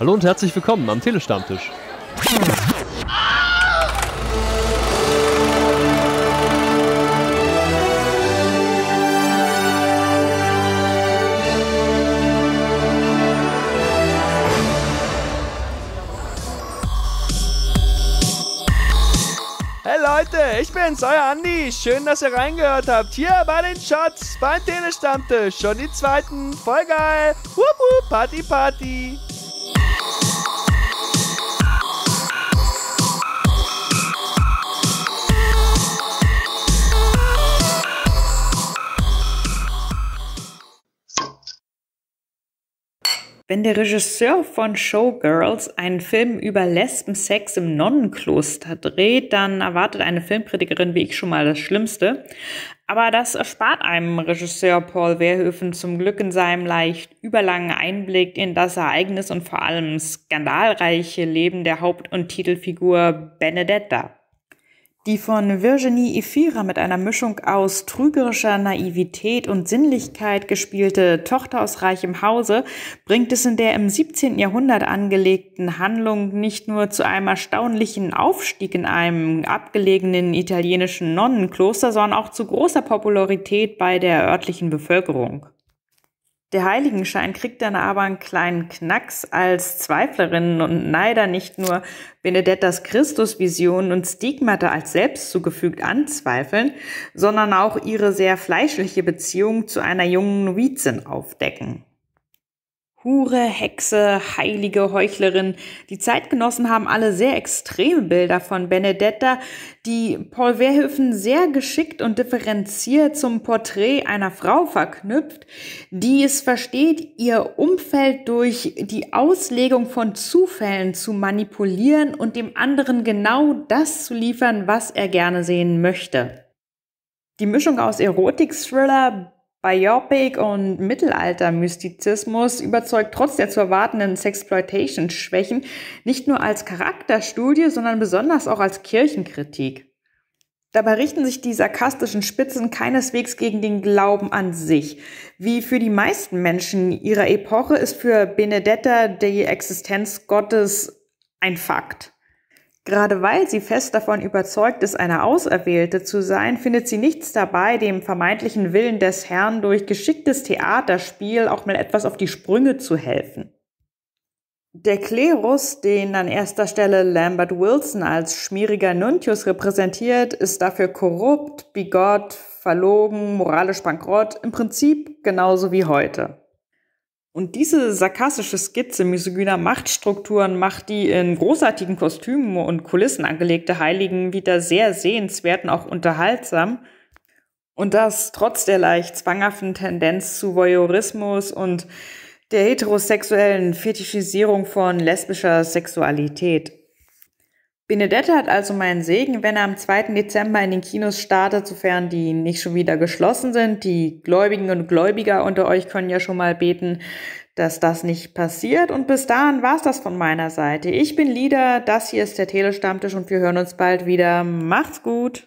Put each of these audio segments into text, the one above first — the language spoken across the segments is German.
Hallo und herzlich willkommen am Telestammtisch. Hey Leute, ich bin's, euer Andi. Schön, dass ihr reingehört habt. Hier bei den Shots beim Telestammtisch. Schon die zweiten. Voll geil. Wupp, wupp, Party, Party. Wenn der Regisseur von Showgirls einen Film über Lesbensex im Nonnenkloster dreht, dann erwartet eine Filmkritikerin wie ich schon mal das Schlimmste. Aber das erspart einem Regisseur Paul Verhoeven zum Glück in seinem leicht überlangen Einblick in das Ereignis und vor allem skandalreiche Leben der Haupt- und Titelfigur Benedetta. Die von Virginie Efira mit einer Mischung aus trügerischer Naivität und Sinnlichkeit gespielte Tochter aus reichem Hause bringt es in der im 17. Jahrhundert angelegten Handlung nicht nur zu einem erstaunlichen Aufstieg in einem abgelegenen italienischen Nonnenkloster, sondern auch zu großer Popularität bei der örtlichen Bevölkerung. Der Heiligenschein kriegt dann aber einen kleinen Knacks als Zweiflerin und Neider nicht nur Benedettas Christusvision und Stigmata als selbst zugefügt anzweifeln, sondern auch ihre sehr fleischliche Beziehung zu einer jungen Novizin aufdecken. Hure, Hexe, heilige Heuchlerin. Die Zeitgenossen haben alle sehr extreme Bilder von Benedetta, die Paul Verhoeven sehr geschickt und differenziert zum Porträt einer Frau verknüpft, die es versteht, ihr Umfeld durch die Auslegung von Zufällen zu manipulieren und dem anderen genau das zu liefern, was er gerne sehen möchte. Die Mischung aus Erotik-Thriller, Biopic und Mittelalter-Mystizismus überzeugt trotz der zu erwartenden Sexploitation-Schwächen nicht nur als Charakterstudie, sondern besonders auch als Kirchenkritik. Dabei richten sich die sarkastischen Spitzen keineswegs gegen den Glauben an sich. Wie für die meisten Menschen ihrer Epoche ist für Benedetta die Existenz Gottes ein Fakt. Gerade weil sie fest davon überzeugt ist, eine Auserwählte zu sein, findet sie nichts dabei, dem vermeintlichen Willen des Herrn durch geschicktes Theaterspiel auch mal etwas auf die Sprünge zu helfen. Der Klerus, den an erster Stelle Lambert Wilson als schmieriger Nuntius repräsentiert, ist dafür korrupt, bigott, verlogen, moralisch bankrott, im Prinzip genauso wie heute. Und diese sarkastische Skizze misogyner Machtstrukturen macht die in großartigen Kostümen und Kulissen angelegte Heiligen wieder sehr sehenswert und auch unterhaltsam. Und das trotz der leicht zwanghaften Tendenz zu Voyeurismus und der heterosexuellen Fetischisierung von lesbischer Sexualität. Benedetta hat also meinen Segen, wenn er am 2. Dezember in den Kinos startet, sofern die nicht schon wieder geschlossen sind. Die Gläubigen und Gläubiger unter euch können ja schon mal beten, dass das nicht passiert. Und bis dahin war's das von meiner Seite. Ich bin Lieder, das hier ist der Telestammtisch und wir hören uns bald wieder. Macht's gut!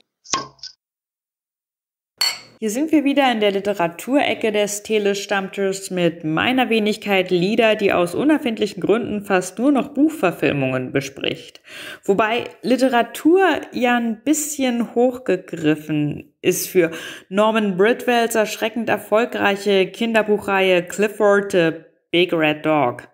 Hier sind wir wieder in der Literaturecke des Telestammtischs mit meiner Wenigkeit Lieder, die aus unerfindlichen Gründen fast nur noch Buchverfilmungen bespricht. Wobei Literatur ja ein bisschen hochgegriffen ist für Norman Bridwells erschreckend erfolgreiche Kinderbuchreihe Clifford the Big Red Dog.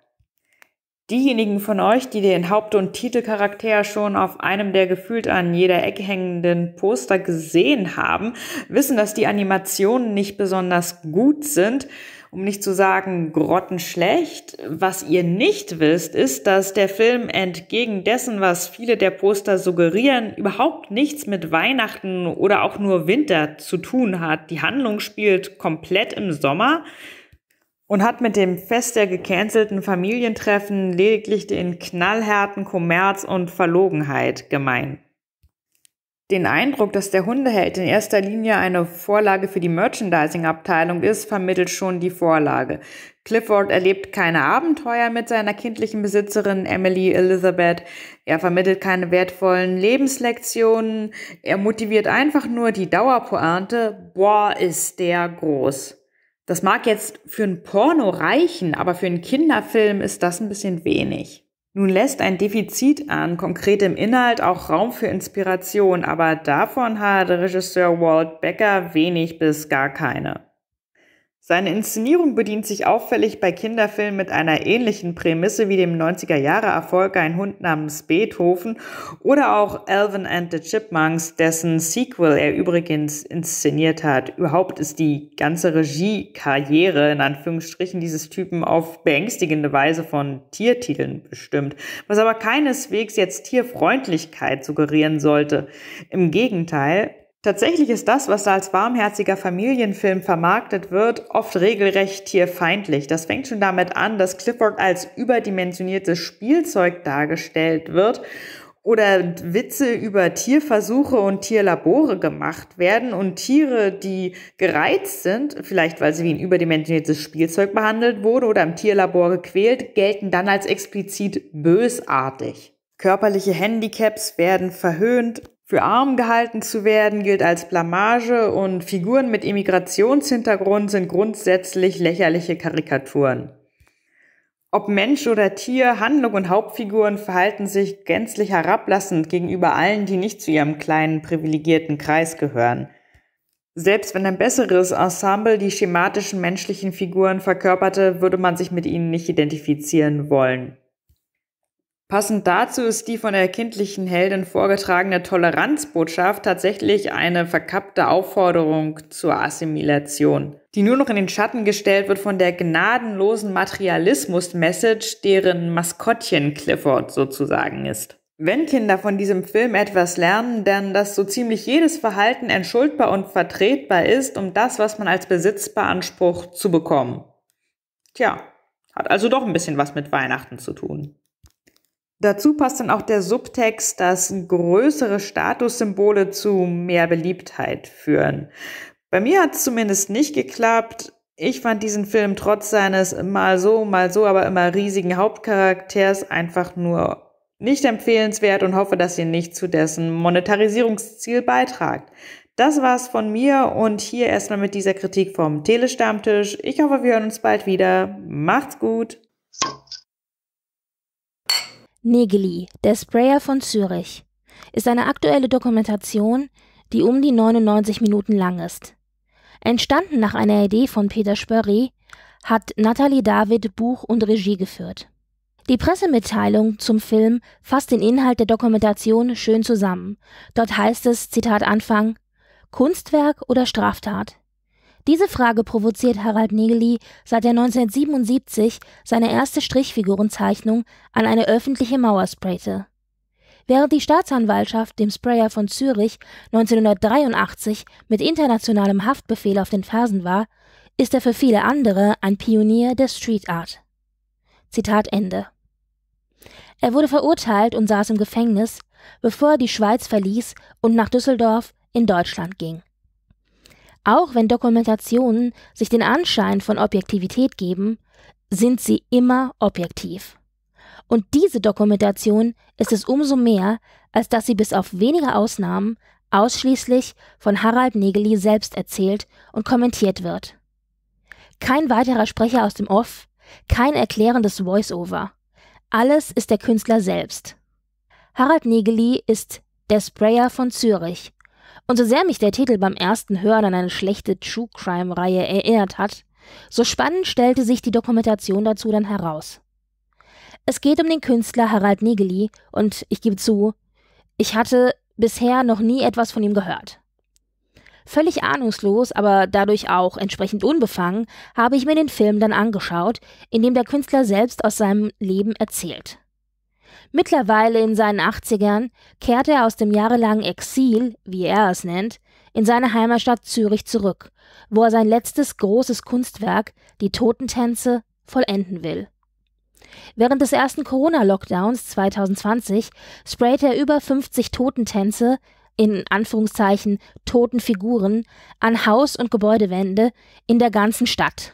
Diejenigen von euch, die den Haupt- und Titelcharakter schon auf einem der gefühlt an jeder Ecke hängenden Poster gesehen haben, wissen, dass die Animationen nicht besonders gut sind, um nicht zu sagen grottenschlecht. Was ihr nicht wisst, ist, dass der Film entgegen dessen, was viele der Poster suggerieren, überhaupt nichts mit Weihnachten oder auch nur Winter zu tun hat. Die Handlung spielt komplett im Sommer und hat mit dem Fest der gecancelten Familientreffen lediglich den knallharten Kommerz und Verlogenheit gemein. Den Eindruck, dass der Hundeheld in erster Linie eine Vorlage für die Merchandising-Abteilung ist, vermittelt schon die Vorlage. Clifford erlebt keine Abenteuer mit seiner kindlichen Besitzerin Emily Elizabeth. Er vermittelt keine wertvollen Lebenslektionen. Er motiviert einfach nur die Dauerpointe, boah, ist der groß. Das mag jetzt für ein Porno reichen, aber für einen Kinderfilm ist das ein bisschen wenig. Nun lässt ein Defizit an konkretem Inhalt auch Raum für Inspiration, aber davon hat Regisseur Walt Becker wenig bis gar keine. Seine Inszenierung bedient sich auffällig bei Kinderfilmen mit einer ähnlichen Prämisse wie dem 90er Jahre Erfolg Ein Hund namens Beethoven oder auch Alvin and the Chipmunks, dessen Sequel er übrigens inszeniert hat. Überhaupt ist die ganze Regiekarriere in Anführungsstrichen dieses Typen auf beängstigende Weise von Tiertiteln bestimmt, was aber keineswegs jetzt Tierfreundlichkeit suggerieren sollte. Im Gegenteil, Tatsächlich ist das, was da als warmherziger Familienfilm vermarktet wird, oft regelrecht tierfeindlich. Das fängt schon damit an, dass Clifford als überdimensioniertes Spielzeug dargestellt wird oder Witze über Tierversuche und Tierlabore gemacht werden und Tiere, die gereizt sind, vielleicht weil sie wie ein überdimensioniertes Spielzeug behandelt wurde oder im Tierlabor gequält, gelten dann als explizit bösartig. Körperliche Handicaps werden verhöhnt, für arm gehalten zu werden gilt als Blamage und Figuren mit Immigrationshintergrund sind grundsätzlich lächerliche Karikaturen. Ob Mensch oder Tier, Handlung und Hauptfiguren verhalten sich gänzlich herablassend gegenüber allen, die nicht zu ihrem kleinen privilegierten Kreis gehören. Selbst wenn ein besseres Ensemble die schematischen menschlichen Figuren verkörperte, würde man sich mit ihnen nicht identifizieren wollen. Passend dazu ist die von der kindlichen Heldin vorgetragene Toleranzbotschaft tatsächlich eine verkappte Aufforderung zur Assimilation, die nur noch in den Schatten gestellt wird von der gnadenlosen Materialismus-Message, deren Maskottchen Clifford sozusagen ist. Wenn Kinder von diesem Film etwas lernen, dann dass so ziemlich jedes Verhalten entschuldbar und vertretbar ist, um das, was man als Besitz beansprucht, zu bekommen. Tja, hat also doch ein bisschen was mit Weihnachten zu tun. Dazu passt dann auch der Subtext, dass größere Statussymbole zu mehr Beliebtheit führen. Bei mir hat es zumindest nicht geklappt. Ich fand diesen Film trotz seines mal so, mal so, aber immer riesigen Hauptcharakters einfach nur nicht empfehlenswert und hoffe, dass ihr nicht zu dessen Monetarisierungsziel beitragt. Das war's von mir und hier erstmal mit dieser Kritik vom Telestammtisch. Ich hoffe, wir hören uns bald wieder. Macht's gut! Negeli, der Sprayer von Zürich, ist eine aktuelle Dokumentation, die um die 99 Minuten lang ist. Entstanden nach einer Idee von Peter Spörri, hat Nathalie David Buch und Regie geführt. Die Pressemitteilung zum Film fasst den Inhalt der Dokumentation schön zusammen. Dort heißt es, Zitat Anfang, Kunstwerk oder Straftat? Diese Frage provoziert Harald Negeli, seit er 1977 seine erste Strichfigurenzeichnung an eine öffentliche Mauer sprayte. Während die Staatsanwaltschaft dem Sprayer von Zürich 1983 mit internationalem Haftbefehl auf den Fersen war, ist er für viele andere ein Pionier der Street Art. Zitat Ende. Er wurde verurteilt und saß im Gefängnis, bevor er die Schweiz verließ und nach Düsseldorf in Deutschland ging. Auch wenn Dokumentationen sich den Anschein von Objektivität geben, sind sie immer objektiv. Und diese Dokumentation ist es umso mehr, als dass sie bis auf wenige Ausnahmen ausschließlich von Harald Negeli selbst erzählt und kommentiert wird. Kein weiterer Sprecher aus dem Off, kein erklärendes Voice-Over. Alles ist der Künstler selbst. Harald Negeli ist der Sprayer von Zürich und so sehr mich der Titel beim ersten Hören an eine schlechte True Crime-Reihe erinnert hat, so spannend stellte sich die Dokumentation dazu dann heraus. Es geht um den Künstler Harald Negeli und ich gebe zu, ich hatte bisher noch nie etwas von ihm gehört. Völlig ahnungslos, aber dadurch auch entsprechend unbefangen, habe ich mir den Film dann angeschaut, in dem der Künstler selbst aus seinem Leben erzählt. Mittlerweile in seinen 80ern kehrt er aus dem jahrelangen Exil, wie er es nennt, in seine Heimatstadt Zürich zurück, wo er sein letztes großes Kunstwerk, die Totentänze, vollenden will. Während des ersten Corona-Lockdowns 2020 sprayt er über 50 Totentänze, in Anführungszeichen toten Figuren, an Haus- und Gebäudewände in der ganzen Stadt.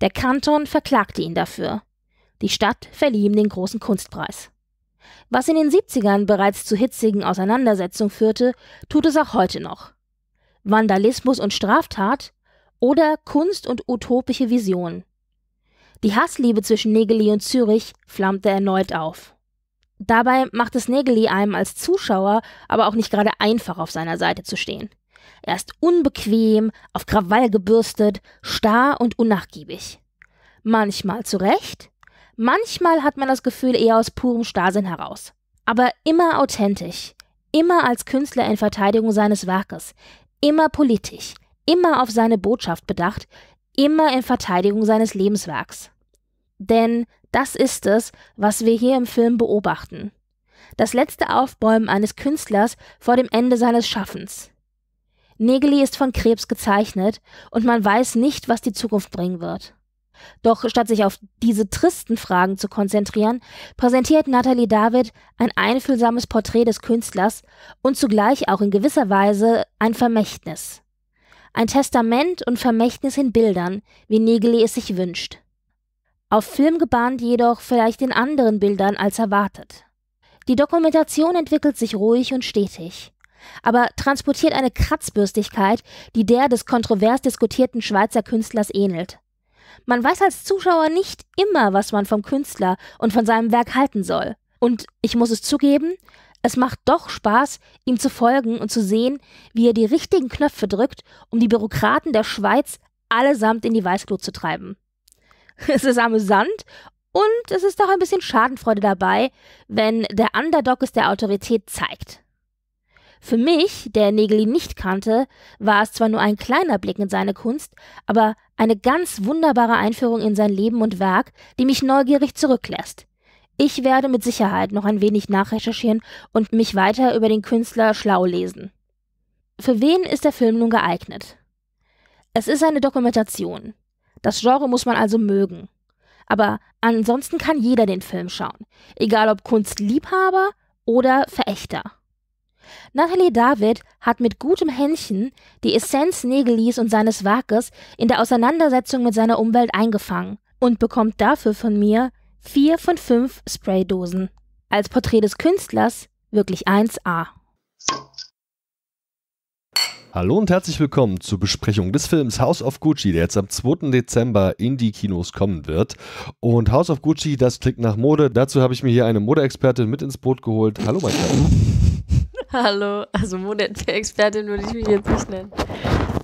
Der Kanton verklagte ihn dafür. Die Stadt verlieh ihm den großen Kunstpreis. Was in den 70ern bereits zu hitzigen Auseinandersetzungen führte, tut es auch heute noch. Vandalismus und Straftat oder Kunst und utopische Vision. Die Hassliebe zwischen Negeli und Zürich flammte erneut auf. Dabei macht es Negeli einem als Zuschauer aber auch nicht gerade einfach, auf seiner Seite zu stehen. Er ist unbequem, auf Krawall gebürstet, starr und unnachgiebig. Manchmal zu Recht, manchmal hat man das Gefühl eher aus purem Starrsinn heraus. Aber immer authentisch, immer als Künstler in Verteidigung seines Werkes, immer politisch, immer auf seine Botschaft bedacht, immer in Verteidigung seines Lebenswerks. Denn das ist es, was wir hier im Film beobachten. Das letzte Aufbäumen eines Künstlers vor dem Ende seines Schaffens. Negeli ist von Krebs gezeichnet und man weiß nicht, was die Zukunft bringen wird. Doch statt sich auf diese tristen Fragen zu konzentrieren, präsentiert Nathalie David ein einfühlsames Porträt des Künstlers und zugleich auch in gewisser Weise ein Vermächtnis. Ein Testament und Vermächtnis in Bildern, wie Negeli es sich wünscht. Auf Film gebahnt jedoch vielleicht in anderen Bildern als erwartet. Die Dokumentation entwickelt sich ruhig und stetig, aber transportiert eine Kratzbürstigkeit, die der des kontrovers diskutierten Schweizer Künstlers ähnelt. Man weiß als Zuschauer nicht immer, was man vom Künstler und von seinem Werk halten soll. Und ich muss es zugeben, es macht doch Spaß, ihm zu folgen und zu sehen, wie er die richtigen Knöpfe drückt, um die Bürokraten der Schweiz allesamt in die Weißglut zu treiben. Es ist amüsant und es ist auch ein bisschen Schadenfreude dabei, wenn der Underdog es der Autorität zeigt. Für mich, der Negeli nicht kannte, war es zwar nur ein kleiner Blick in seine Kunst, aber eine ganz wunderbare Einführung in sein Leben und Werk, die mich neugierig zurücklässt. Ich werde mit Sicherheit noch ein wenig nachrecherchieren und mich weiter über den Künstler schlau lesen. Für wen ist der Film nun geeignet? Es ist eine Dokumentation. Das Genre muss man also mögen. Aber ansonsten kann jeder den Film schauen, egal ob Kunstliebhaber oder Verächter. Nathalie David hat mit gutem Händchen die Essenz Negelis und seines Werkes in der Auseinandersetzung mit seiner Umwelt eingefangen und bekommt dafür von mir vier von fünf Spraydosen. Als Porträt des Künstlers wirklich 1A. Hallo und herzlich willkommen zur Besprechung des Films House of Gucci, der jetzt am 2. Dezember in die Kinos kommen wird. Und House of Gucci, das klingt nach Mode. Dazu habe ich mir hier eine Modeexpertin mit ins Boot geholt. Hallo, mein Hallo, also Modeexpertin würde ich mich jetzt nicht nennen.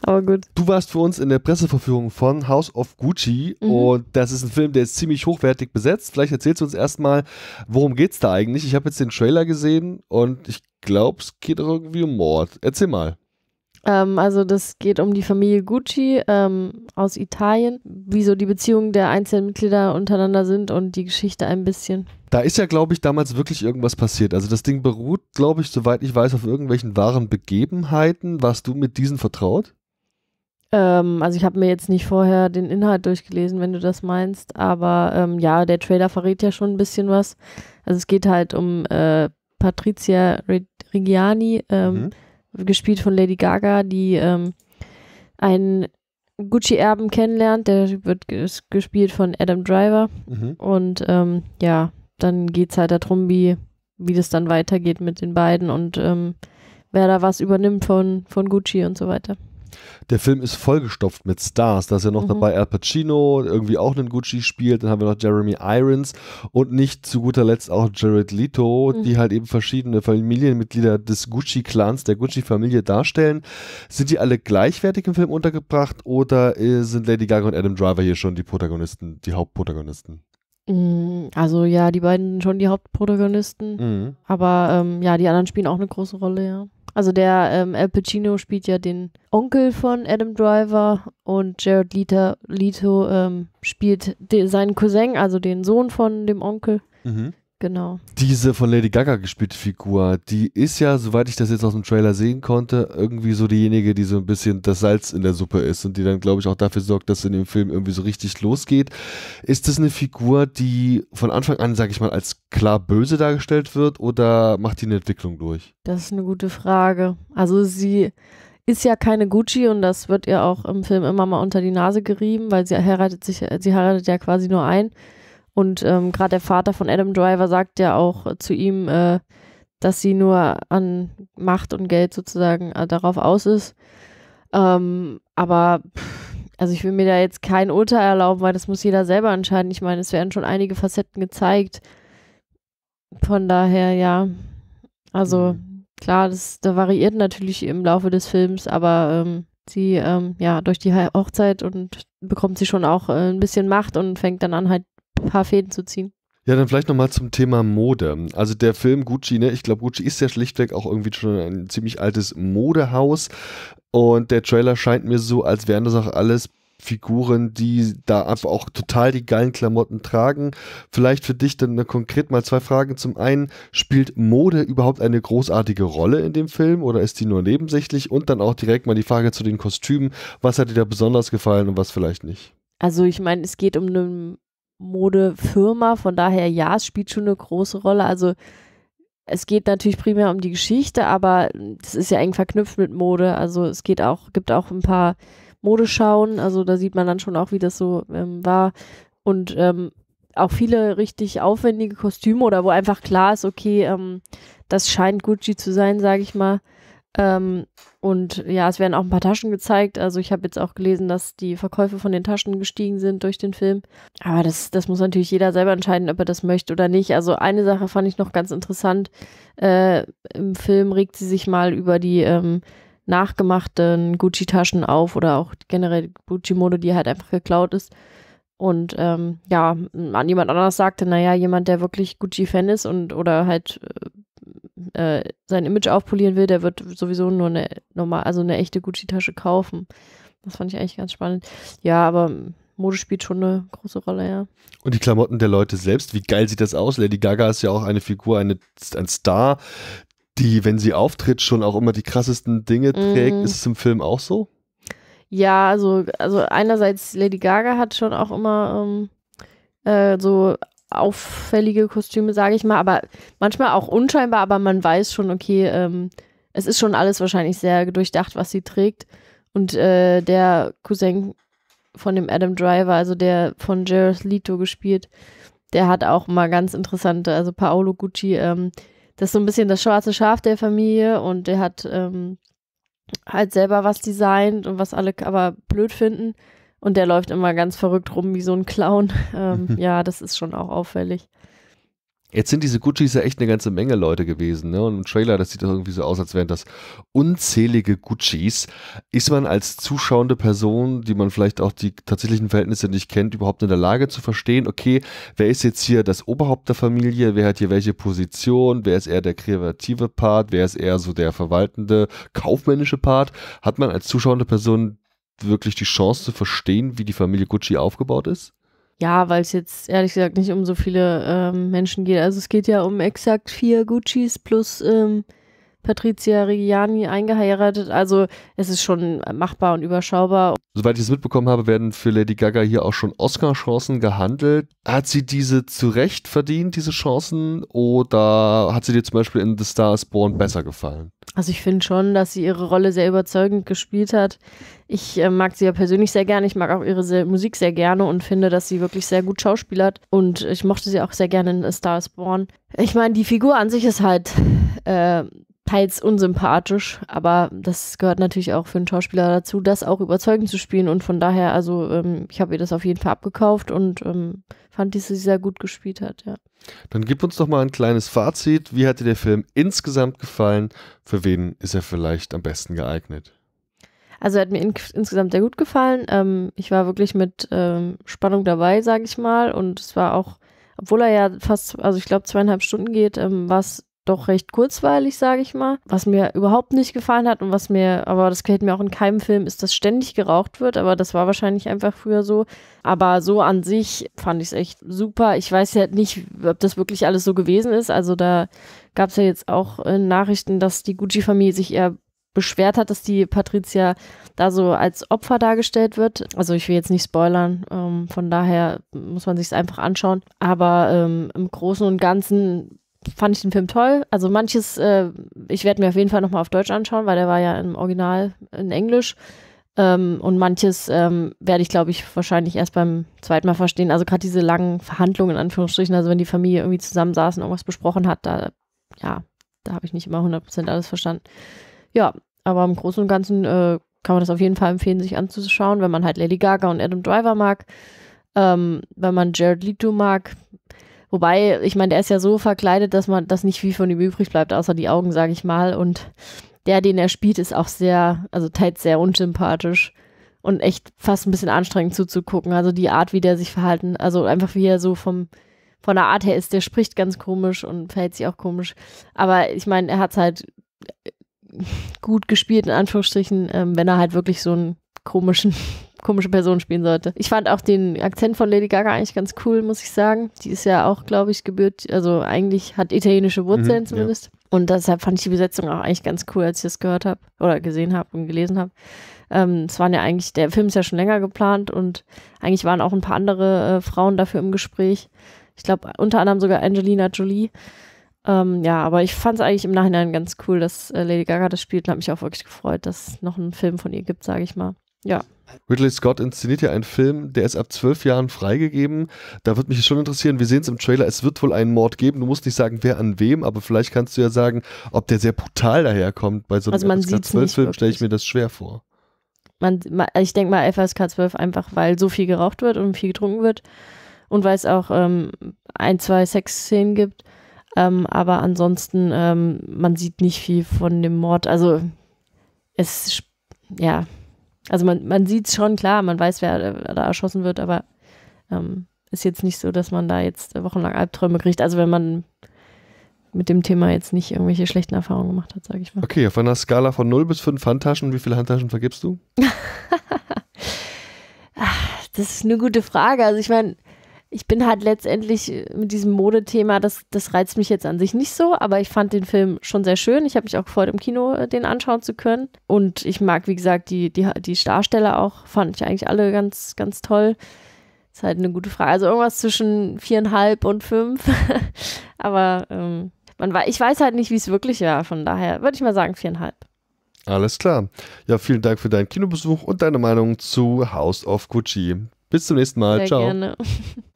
Aber gut. Du warst für uns in der Presseverführung von House of Gucci mhm. und das ist ein Film, der ist ziemlich hochwertig besetzt. Vielleicht erzählst du uns erstmal, worum geht's da eigentlich? Ich habe jetzt den Trailer gesehen und ich glaube, es geht auch irgendwie um Mord. Erzähl mal. Ähm, also das geht um die Familie Gucci ähm, aus Italien, wie so die Beziehungen der einzelnen Mitglieder untereinander sind und die Geschichte ein bisschen. Da ist ja, glaube ich, damals wirklich irgendwas passiert. Also das Ding beruht, glaube ich, soweit ich weiß, auf irgendwelchen wahren Begebenheiten. Warst du mit diesen vertraut? Ähm, also ich habe mir jetzt nicht vorher den Inhalt durchgelesen, wenn du das meinst, aber ähm, ja, der Trailer verrät ja schon ein bisschen was. Also es geht halt um äh, Patricia Reggiani, ähm, mhm gespielt von Lady Gaga, die ähm, einen Gucci-Erben kennenlernt. Der wird gespielt von Adam Driver. Mhm. Und ähm, ja, dann geht es halt darum, wie, wie das dann weitergeht mit den beiden und ähm, wer da was übernimmt von, von Gucci und so weiter. Der Film ist vollgestopft mit Stars. Da ist ja noch mhm. dabei Al Pacino, irgendwie auch einen Gucci spielt. Dann haben wir noch Jeremy Irons und nicht zu guter Letzt auch Jared Leto, mhm. die halt eben verschiedene Familienmitglieder des Gucci-Clans, der Gucci-Familie darstellen. Sind die alle gleichwertig im Film untergebracht oder äh, sind Lady Gaga und Adam Driver hier schon die Protagonisten, die Hauptprotagonisten? Mm, also ja, die beiden sind schon die Hauptprotagonisten. Mhm. Aber ähm, ja, die anderen spielen auch eine große Rolle, ja. Also der ähm, Al Pacino spielt ja den Onkel von Adam Driver und Jared Leto, Leto ähm, spielt de, seinen Cousin, also den Sohn von dem Onkel. Mhm. Genau. Diese von Lady Gaga gespielte Figur, die ist ja, soweit ich das jetzt aus dem Trailer sehen konnte, irgendwie so diejenige, die so ein bisschen das Salz in der Suppe ist und die dann, glaube ich, auch dafür sorgt, dass in dem Film irgendwie so richtig losgeht. Ist das eine Figur, die von Anfang an, sage ich mal, als klar böse dargestellt wird oder macht die eine Entwicklung durch? Das ist eine gute Frage. Also sie ist ja keine Gucci und das wird ihr auch im Film immer mal unter die Nase gerieben, weil sie heiratet sich, sie heiratet ja quasi nur ein und ähm, gerade der Vater von Adam Driver sagt ja auch zu ihm, äh, dass sie nur an Macht und Geld sozusagen äh, darauf aus ist. Ähm, aber pff, also ich will mir da jetzt kein Urteil erlauben, weil das muss jeder selber entscheiden. Ich meine, es werden schon einige Facetten gezeigt. Von daher, ja. Also Mhm. klar, das da variiert natürlich im Laufe des Films, aber ähm, sie, ähm, ja, durch die Hochzeit und bekommt sie schon auch äh, ein bisschen Macht und fängt dann an, halt paar Fäden zu ziehen. Ja, dann vielleicht nochmal zum Thema Mode. Also der Film Gucci, ne, ich glaube, Gucci ist ja schlichtweg auch irgendwie schon ein ziemlich altes Modehaus. Und der Trailer scheint mir so, als wären das auch alles Figuren, die da einfach auch total die geilen Klamotten tragen. Vielleicht für dich dann konkret mal zwei Fragen. Zum einen, spielt Mode überhaupt eine großartige Rolle in dem Film oder ist die nur nebensächlich? Und dann auch direkt mal die Frage zu den Kostümen. Was hat dir da besonders gefallen und was vielleicht nicht? Also ich meine, es geht um eine Modefirma, von daher ja, es spielt schon eine große Rolle. Also es geht natürlich primär um die Geschichte, aber das ist ja eng verknüpft mit Mode. Also es geht auch, gibt auch ein paar Modeschauen, also da sieht man dann schon auch, wie das so ähm, war. Und ähm, auch viele richtig aufwendige Kostüme oder wo einfach klar ist, okay, ähm, das scheint Gucci zu sein, sage ich mal. Ähm, und ja, es werden auch ein paar Taschen gezeigt. Also ich habe jetzt auch gelesen, dass die Verkäufe von den Taschen gestiegen sind durch den Film. Aber das, das muss natürlich jeder selber entscheiden, ob er das möchte oder nicht. Also eine Sache fand ich noch ganz interessant. Äh, Im Film regt sie sich mal über die ähm, nachgemachten Gucci-Taschen auf oder auch generell Gucci-Mode, die halt einfach geklaut ist. Und ähm, ja, an jemand anderes sagte, naja, jemand, der wirklich Gucci-Fan ist und oder halt äh, sein Image aufpolieren will, der wird sowieso nur eine normal, also eine echte Gucci-Tasche kaufen. Das fand ich eigentlich ganz spannend. Ja, aber Mode spielt schon eine große Rolle, ja. Und die Klamotten der Leute selbst, wie geil sieht das aus? Lady Gaga ist ja auch eine Figur, eine, ein Star, die, wenn sie auftritt, schon auch immer die krassesten Dinge trägt. Mhm. Ist es im Film auch so? Ja, also, also einerseits Lady Gaga hat schon auch immer ähm, äh, so auffällige Kostüme, sage ich mal, aber manchmal auch unscheinbar, aber man weiß schon, okay, ähm, es ist schon alles wahrscheinlich sehr durchdacht, was sie trägt. Und äh, der Cousin von dem Adam Driver, also der von Jared Leto gespielt, der hat auch mal ganz interessante, also Paolo Gucci, ähm, das ist so ein bisschen das schwarze Schaf der Familie und der hat ähm, halt selber was designt und was alle aber blöd finden. Und der läuft immer ganz verrückt rum wie so ein Clown. Ähm, ja, das ist schon auch auffällig. Jetzt sind diese Guccis ja echt eine ganze Menge Leute gewesen, ne? Und im Trailer, das sieht doch irgendwie so aus, als wären das unzählige Guccis. Ist man als zuschauende Person, die man vielleicht auch die tatsächlichen Verhältnisse nicht kennt, überhaupt in der Lage zu verstehen, okay, wer ist jetzt hier das Oberhaupt der Familie, wer hat hier welche Position, wer ist eher der kreative Part, wer ist eher so der verwaltende, kaufmännische Part? Hat man als zuschauende Person wirklich die Chance zu verstehen, wie die Familie Gucci aufgebaut ist? Ja, weil es jetzt ehrlich gesagt nicht um so viele ähm, Menschen geht. Also es geht ja um exakt vier Guccis plus ähm, Patrizia Reggiani eingeheiratet. Also es ist schon machbar und überschaubar. Soweit ich es mitbekommen habe, werden für Lady Gaga hier auch schon Oscar-Chancen gehandelt. Hat sie diese zu Recht verdient, diese Chancen? Oder hat sie dir zum Beispiel in The Star is Born besser gefallen? Also ich finde schon, dass sie ihre Rolle sehr überzeugend gespielt hat. Ich äh, mag sie ja persönlich sehr gerne. Ich mag auch ihre sehr, Musik sehr gerne und finde, dass sie wirklich sehr gut schauspielert. Und ich mochte sie auch sehr gerne in A Star is Born. Ich meine, die Figur an sich ist halt äh, teils unsympathisch, aber das gehört natürlich auch für einen Schauspieler dazu, das auch überzeugend zu spielen. Und von daher, also ähm, ich habe ihr das auf jeden Fall abgekauft und ähm, fand, dass sie sehr gut gespielt hat, ja. Dann gib uns doch mal ein kleines Fazit. Wie hat dir der Film insgesamt gefallen? Für wen ist er vielleicht am besten geeignet? Also er hat mir in, insgesamt sehr gut gefallen. Ähm, ich war wirklich mit ähm, Spannung dabei, sage ich mal. Und es war auch, obwohl er ja fast, also ich glaube zweieinhalb Stunden geht, ähm, war es doch recht kurzweilig, sage ich mal. Was mir überhaupt nicht gefallen hat und was mir, aber das gefällt mir auch in keinem Film, ist, dass ständig geraucht wird. Aber das war wahrscheinlich einfach früher so. Aber so an sich fand ich es echt super. Ich weiß ja nicht, ob das wirklich alles so gewesen ist. Also da gab es ja jetzt auch äh, Nachrichten, dass die Gucci-Familie sich eher beschwert hat, dass die Patricia da so als Opfer dargestellt wird. Also ich will jetzt nicht spoilern, ähm, von daher muss man sich es einfach anschauen. Aber ähm, im Großen und Ganzen fand ich den Film toll. Also manches, äh, ich werde mir auf jeden Fall nochmal auf Deutsch anschauen, weil der war ja im Original in Englisch. Ähm, und manches ähm, werde ich, glaube ich, wahrscheinlich erst beim zweiten Mal verstehen. Also gerade diese langen Verhandlungen, in Anführungsstrichen, also wenn die Familie irgendwie zusammensaß und irgendwas besprochen hat, da, ja, da habe ich nicht immer 100% alles verstanden. Ja, aber im Großen und Ganzen äh, kann man das auf jeden Fall empfehlen, sich anzuschauen, wenn man halt Lady Gaga und Adam Driver mag. Ähm, wenn man Jared Leto mag, Wobei, ich meine, der ist ja so verkleidet, dass man das nicht wie von ihm übrig bleibt, außer die Augen, sage ich mal. Und der, den er spielt, ist auch sehr, also teils sehr unsympathisch und echt fast ein bisschen anstrengend zuzugucken. Also die Art, wie der sich verhalten, also einfach wie er so vom, von der Art her ist, der spricht ganz komisch und verhält sich auch komisch. Aber ich meine, er hat es halt gut gespielt, in Anführungsstrichen, ähm, wenn er halt wirklich so einen komischen komische Person spielen sollte. Ich fand auch den Akzent von Lady Gaga eigentlich ganz cool, muss ich sagen. Die ist ja auch, glaube ich, gebührt, also eigentlich hat italienische Wurzeln mhm, zumindest. Ja. Und deshalb fand ich die Besetzung auch eigentlich ganz cool, als ich das gehört habe oder gesehen habe und gelesen habe. Ähm, es waren ja eigentlich, der Film ist ja schon länger geplant und eigentlich waren auch ein paar andere äh, Frauen dafür im Gespräch. Ich glaube, unter anderem sogar Angelina Jolie. Ähm, ja, aber ich fand es eigentlich im Nachhinein ganz cool, dass äh, Lady Gaga das spielt und habe mich auch wirklich gefreut, dass es noch einen Film von ihr gibt, sage ich mal. Ja. Ridley Scott inszeniert ja einen Film, der ist ab zwölf Jahren freigegeben. Da würde mich schon interessieren, wir sehen es im Trailer, es wird wohl einen Mord geben. Du musst nicht sagen, wer an wem, aber vielleicht kannst du ja sagen, ob der sehr brutal daherkommt. Bei so einem also FSK 12 Film stelle ich mir das schwer vor. Man, ich denke mal FSK 12 einfach, weil so viel geraucht wird und viel getrunken wird und weil es auch ähm, ein, zwei Sexszenen gibt. Ähm, aber ansonsten, ähm, man sieht nicht viel von dem Mord. Also es, ja, also man, man sieht es schon, klar, man weiß, wer, da erschossen wird, aber ähm, ist jetzt nicht so, dass man da jetzt wochenlang Albträume kriegt. Also wenn man mit dem Thema jetzt nicht irgendwelche schlechten Erfahrungen gemacht hat, sage ich mal. Okay, auf einer Skala von 0 bis 5 Handtaschen, wie viele Handtaschen vergibst du? das ist eine gute Frage. Also ich meine, ich bin halt letztendlich äh, mit diesem Modethema, das, das reizt mich jetzt an sich nicht so, aber ich fand den Film schon sehr schön. Ich habe mich auch gefreut, im Kino äh, den anschauen zu können. Und ich mag, wie gesagt, die, die, die Darsteller auch, fand ich eigentlich alle ganz, ganz toll. Ist halt eine gute Frage. Also irgendwas zwischen viereinhalb und fünf. aber ähm, man, ich weiß halt nicht, wie es wirklich war. Von daher würde ich mal sagen viereinhalb. Alles klar. Ja, vielen Dank für deinen Kinobesuch und deine Meinung zu House of Gucci. Bis zum nächsten Mal. Sehr Ciao. Gerne.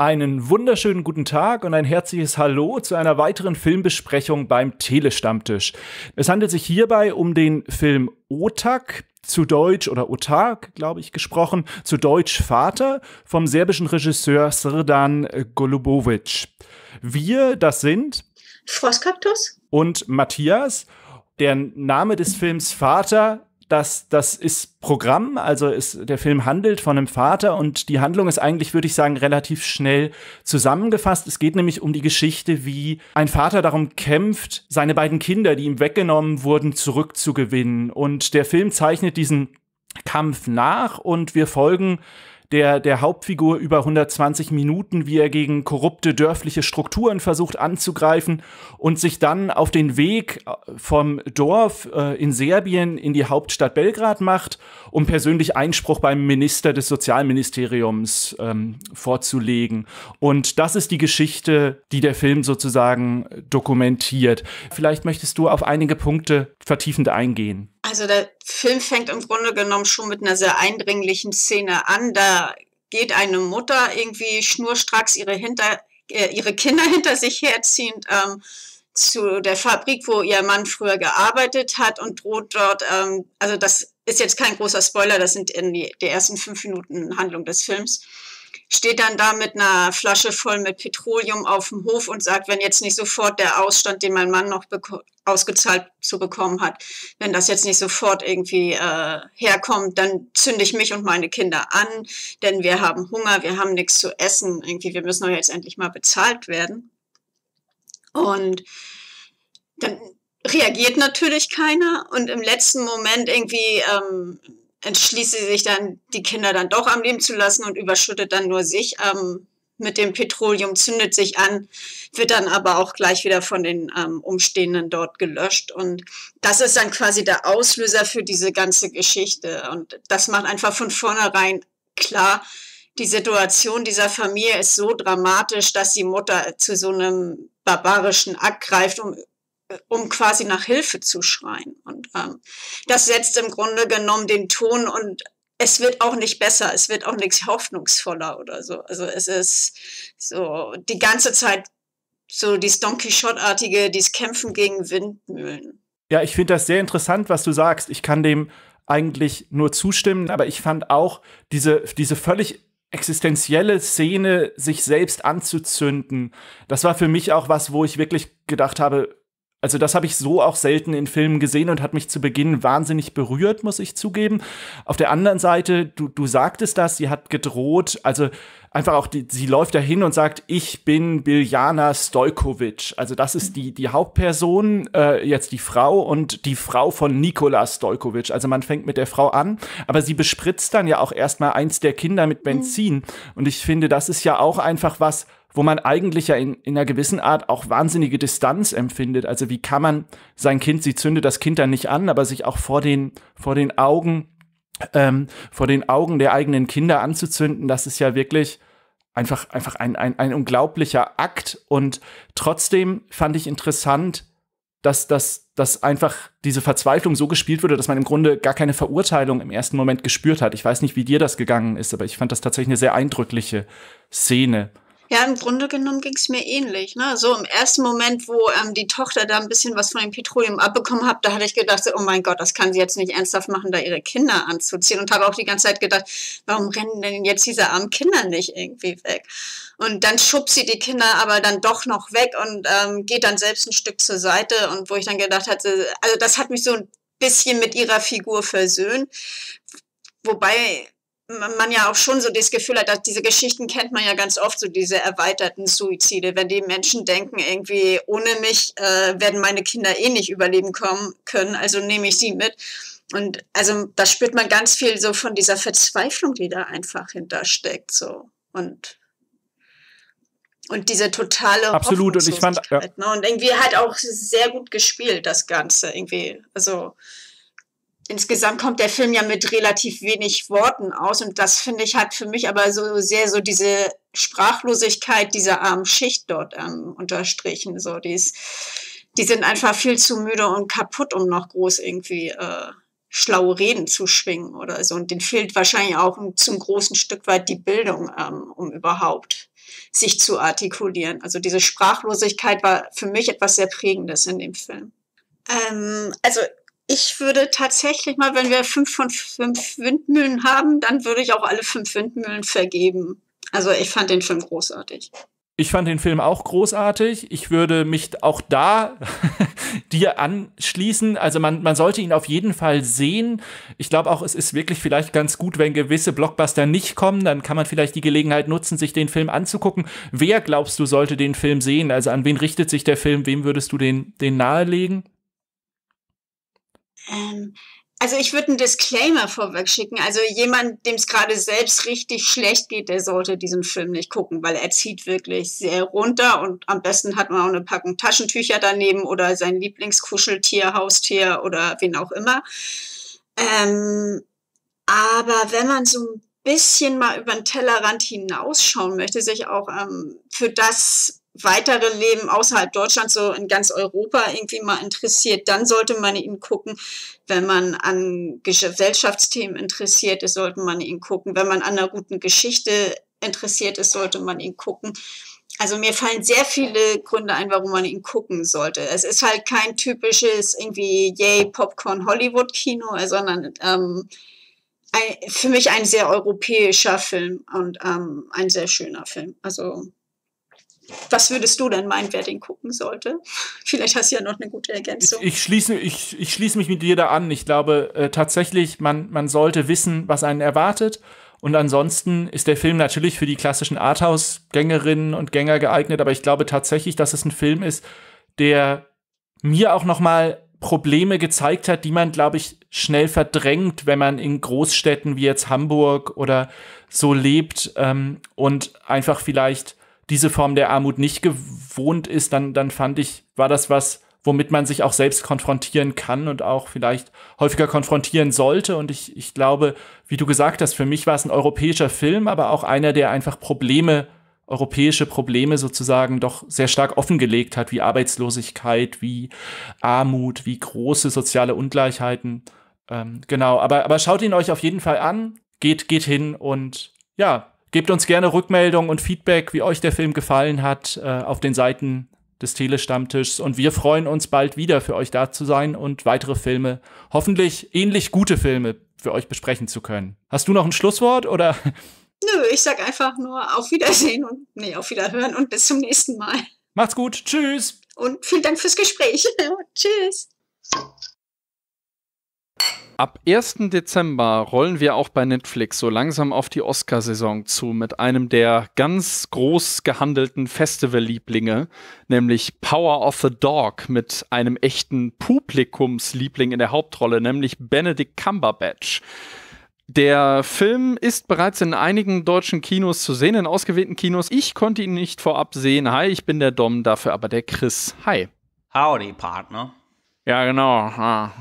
Einen wunderschönen guten Tag und ein herzliches Hallo zu einer weiteren Filmbesprechung beim Telestammtisch. Es handelt sich hierbei um den Film Otak, zu Deutsch oder Otak, glaube ich, gesprochen, zu Deutsch Vater vom serbischen Regisseur Srdan Golubovic. Wir, das sind Frostkaktus und Matthias. Der Name des Films Vater das, das ist Programm, also ist, der Film handelt von einem Vater und die Handlung ist eigentlich, würde ich sagen, relativ schnell zusammengefasst. Es geht nämlich um die Geschichte, wie ein Vater darum kämpft, seine beiden Kinder, die ihm weggenommen wurden, zurückzugewinnen. Und der Film zeichnet diesen Kampf nach und wir folgen der, der Hauptfigur über 120 Minuten, wie er gegen korrupte dörfliche Strukturen versucht anzugreifen und sich dann auf den Weg äh, vom Dorf äh, in Serbien in die Hauptstadt Belgrad macht, um persönlich Einspruch beim Minister des Sozialministeriums ähm, vorzulegen. Und das ist die Geschichte, die der Film sozusagen dokumentiert. Vielleicht möchtest du auf einige Punkte vertiefend eingehen. Also der Film fängt im Grunde genommen schon mit einer sehr eindringlichen Szene an. Da geht eine Mutter irgendwie schnurstracks ihre, hinter, äh, ihre Kinder hinter sich herziehend ähm, zu der Fabrik, wo ihr Mann früher gearbeitet hat und droht dort, ähm, also das ist jetzt kein großer Spoiler, das sind in die, die ersten fünf Minuten Handlung des Films steht dann da mit einer Flasche voll mit Petroleum auf dem Hof und sagt, wenn jetzt nicht sofort der Ausstand, den mein Mann noch ausgezahlt zu bekommen hat, wenn das jetzt nicht sofort irgendwie äh, herkommt, dann zünde ich mich und meine Kinder an, denn wir haben Hunger, wir haben nichts zu essen, irgendwie, wir müssen doch jetzt endlich mal bezahlt werden. Und dann reagiert natürlich keiner und im letzten Moment irgendwie ähm, entschließt sie sich dann, die Kinder dann doch am Leben zu lassen und überschüttet dann nur sich ähm, mit dem Petroleum, zündet sich an, wird dann aber auch gleich wieder von den ähm, Umstehenden dort gelöscht. Und das ist dann quasi der Auslöser für diese ganze Geschichte. Und das macht einfach von vornherein klar, die Situation dieser Familie ist so dramatisch, dass die Mutter zu so einem barbarischen Akt greift, um um quasi nach Hilfe zu schreien. Und ähm, das setzt im Grunde genommen den Ton und es wird auch nicht besser, es wird auch nichts hoffnungsvoller oder so. Also es ist so die ganze Zeit so dieses Don Quixote-artige, dieses Kämpfen gegen Windmühlen. Ja, ich finde das sehr interessant, was du sagst. Ich kann dem eigentlich nur zustimmen, aber ich fand auch diese, diese völlig existenzielle Szene, sich selbst anzuzünden, das war für mich auch was, wo ich wirklich gedacht habe, also das habe ich so auch selten in Filmen gesehen und hat mich zu Beginn wahnsinnig berührt, muss ich zugeben. Auf der anderen Seite, du, du sagtest das, sie hat gedroht, also einfach auch, die, sie läuft dahin und sagt, ich bin Biljana Stojkovic. Also das ist die, die Hauptperson, äh, jetzt die Frau und die Frau von Nikola Stojkovic. Also man fängt mit der Frau an, aber sie bespritzt dann ja auch erstmal eins der Kinder mit Benzin. Mhm. Und ich finde, das ist ja auch einfach was, wo man eigentlich ja in, in einer gewissen Art auch wahnsinnige Distanz empfindet. Also wie kann man sein Kind, sie zündet das Kind dann nicht an, aber sich auch vor den, vor den Augen, ähm, vor den Augen der eigenen Kinder anzuzünden, das ist ja wirklich einfach, einfach ein, ein, ein unglaublicher Akt. Und trotzdem fand ich interessant, dass, dass, dass einfach diese Verzweiflung so gespielt wurde, dass man im Grunde gar keine Verurteilung im ersten Moment gespürt hat. Ich weiß nicht, wie dir das gegangen ist, aber ich fand das tatsächlich eine sehr eindrückliche Szene. Ja, im Grunde genommen ging es mir ähnlich. Ne? So im ersten Moment, wo ähm, die Tochter da ein bisschen was von dem Petroleum abbekommen hat, da hatte ich gedacht, oh mein Gott, das kann sie jetzt nicht ernsthaft machen, da ihre Kinder anzuziehen. Und habe auch die ganze Zeit gedacht, warum rennen denn jetzt diese armen Kinder nicht irgendwie weg? Und dann schubst sie die Kinder aber dann doch noch weg und ähm, geht dann selbst ein Stück zur Seite. Und wo ich dann gedacht hatte, also das hat mich so ein bisschen mit ihrer Figur versöhnt. Wobei man ja auch schon so das Gefühl hat, dass diese Geschichten kennt man ja ganz oft, so diese erweiterten Suizide, wenn die Menschen denken, irgendwie ohne mich äh, werden meine Kinder eh nicht überleben kommen können, also nehme ich sie mit. Und also da spürt man ganz viel so von dieser Verzweiflung, die da einfach hintersteckt, so und und diese totale absolut und ich fand ja. ne? und irgendwie halt auch sehr gut gespielt das Ganze irgendwie, also insgesamt kommt der Film ja mit relativ wenig Worten aus und das finde ich hat für mich aber so sehr so diese Sprachlosigkeit dieser armen Schicht dort ähm, unterstrichen. So, die, ist, die sind einfach viel zu müde und kaputt, um noch groß irgendwie äh, schlaue Reden zu schwingen oder so. Und denen fehlt wahrscheinlich auch zum großen Stück weit die Bildung, ähm, um überhaupt sich zu artikulieren. Also diese Sprachlosigkeit war für mich etwas sehr Prägendes in dem Film. Ähm, also ich würde tatsächlich mal, wenn wir fünf von fünf Windmühlen haben, dann würde ich auch alle fünf Windmühlen vergeben. Also ich fand den Film großartig. Ich fand den Film auch großartig. Ich würde mich auch da dir anschließen. Also man, man sollte ihn auf jeden Fall sehen. Ich glaube auch, es ist wirklich vielleicht ganz gut, wenn gewisse Blockbuster nicht kommen. Dann kann man vielleicht die Gelegenheit nutzen, sich den Film anzugucken. Wer glaubst du sollte den Film sehen? Also an wen richtet sich der Film? Wem würdest du den, den nahelegen? Ähm, also ich würde einen Disclaimer vorweg schicken. Also jemand, dem es gerade selbst richtig schlecht geht, der sollte diesen Film nicht gucken, weil er zieht wirklich sehr runter und am besten hat man auch eine Packung Taschentücher daneben oder sein Lieblingskuscheltier, Haustier oder wen auch immer. Ähm, aber wenn man so ein bisschen mal über den Tellerrand hinausschauen möchte, sich auch ähm, für das weitere Leben außerhalb Deutschlands, so in ganz Europa irgendwie mal interessiert, dann sollte man ihn gucken. Wenn man an Gesellschaftsthemen interessiert ist, sollte man ihn gucken. Wenn man an einer guten Geschichte interessiert ist, sollte man ihn gucken. Also mir fallen sehr viele Gründe ein, warum man ihn gucken sollte. Es ist halt kein typisches irgendwie Yay Popcorn Hollywood Kino, sondern ähm, ein, für mich ein sehr europäischer Film und ähm, ein sehr schöner Film. Also was würdest du denn meinen, wer den gucken sollte? Vielleicht hast du ja noch eine gute Ergänzung. Ich, ich schließe, ich, ich schließe mich mit dir da an. Ich glaube äh, tatsächlich, man, man sollte wissen, was einen erwartet. Und ansonsten ist der Film natürlich für die klassischen Arthouse-Gängerinnen und Gänger geeignet, aber ich glaube tatsächlich, dass es ein Film ist, der mir auch noch mal Probleme gezeigt hat, die man, glaube ich, schnell verdrängt, wenn man in Großstädten wie jetzt Hamburg oder so lebt ähm, und einfach vielleicht diese Form der Armut nicht gewohnt ist, dann, dann fand ich, war das was, womit man sich auch selbst konfrontieren kann und auch vielleicht häufiger konfrontieren sollte. Und ich, ich glaube, wie du gesagt hast, für mich war es ein europäischer Film, aber auch einer, der einfach Probleme, europäische Probleme sozusagen doch sehr stark offengelegt hat, wie Arbeitslosigkeit, wie Armut, wie große soziale Ungleichheiten. Ähm, genau, aber, aber schaut ihn euch auf jeden Fall an, geht, geht hin und ja, Gebt uns gerne Rückmeldung und Feedback, wie euch der Film gefallen hat, äh, auf den Seiten des Telestammtischs. Und wir freuen uns bald wieder für euch da zu sein und weitere Filme, hoffentlich ähnlich gute Filme für euch besprechen zu können. Hast du noch ein Schlusswort oder? Nö, ich sag einfach nur auf Wiedersehen und nee, auf Wiederhören und bis zum nächsten Mal. Macht's gut. Tschüss. Und vielen Dank fürs Gespräch. Tschüss. Ab 1. Dezember rollen wir auch bei Netflix so langsam auf die Oscarsaison zu mit einem der ganz groß gehandelten Festivallieblinge, nämlich Power of the Dog mit einem echten Publikumsliebling in der Hauptrolle, nämlich Benedict Cumberbatch. Der Film ist bereits in einigen deutschen Kinos zu sehen, in ausgewählten Kinos. Ich konnte ihn nicht vorab sehen. Hi, ich bin der Dom, dafür aber der Chris. Hi. Howdy, Partner. Ja, genau. Ah,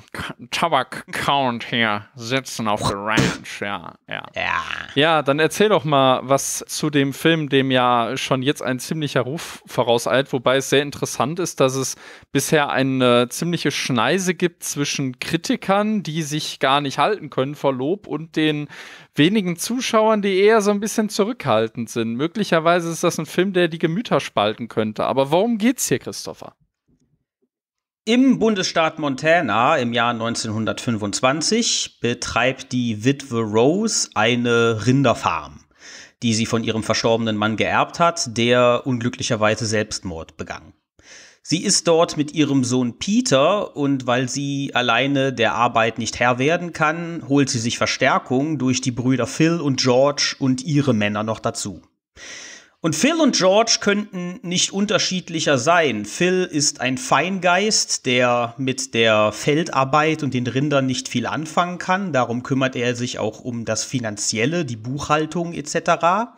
Tabak-Count hier sitzen auf der Ranch. Ja, ja. Ja. Ja, dann erzähl doch mal was zu dem Film, dem ja schon jetzt ein ziemlicher Ruf vorauseilt, wobei es sehr interessant ist, dass es bisher eine ziemliche Schneise gibt zwischen Kritikern, die sich gar nicht halten können vor Lob und den wenigen Zuschauern, die eher so ein bisschen zurückhaltend sind. Möglicherweise ist das ein Film, der die Gemüter spalten könnte. Aber worum geht's hier, Christopher? Im Bundesstaat Montana im Jahr 1925 betreibt die Witwe Rose eine Rinderfarm, die sie von ihrem verstorbenen Mann geerbt hat, der unglücklicherweise Selbstmord begangen. Sie ist dort mit ihrem Sohn Peter und weil sie alleine der Arbeit nicht Herr werden kann, holt sie sich Verstärkung durch die Brüder Phil und George und ihre Männer noch dazu. Und Phil und George könnten nicht unterschiedlicher sein. Phil ist ein Feingeist, der mit der Feldarbeit und den Rindern nicht viel anfangen kann. Darum kümmert er sich auch um das Finanzielle, die Buchhaltung etc.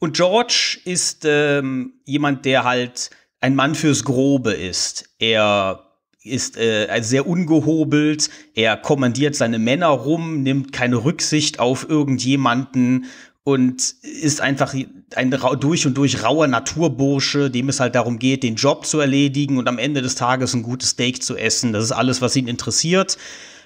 Und George ist ähm, jemand, der halt ein Mann fürs Grobe ist. Er ist äh, sehr ungehobelt, er kommandiert seine Männer rum, nimmt keine Rücksicht auf irgendjemanden und ist einfach ein durch und durch rauer Naturbursche, dem es halt darum geht, den Job zu erledigen und am Ende des Tages ein gutes Steak zu essen. Das ist alles, was ihn interessiert.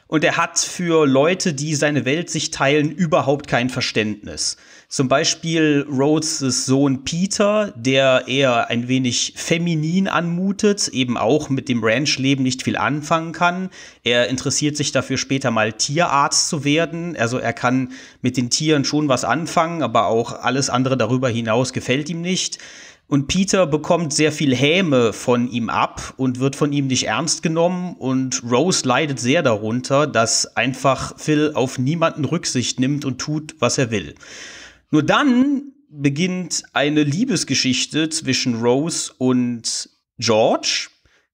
Und er hat für Leute, die seine Welt sich teilen, überhaupt kein Verständnis. Zum Beispiel Rhodes' Sohn Peter, der eher ein wenig feminin anmutet, eben auch mit dem Ranchleben nicht viel anfangen kann. Er interessiert sich dafür später mal Tierarzt zu werden. Also er kann mit den Tieren schon was anfangen, aber auch alles andere darüber hinaus gefällt ihm nicht. Und Peter bekommt sehr viel Häme von ihm ab und wird von ihm nicht ernst genommen. Und Rose leidet sehr darunter, dass einfach Phil auf niemanden Rücksicht nimmt und tut, was er will. Nur dann beginnt eine Liebesgeschichte zwischen Rose und George.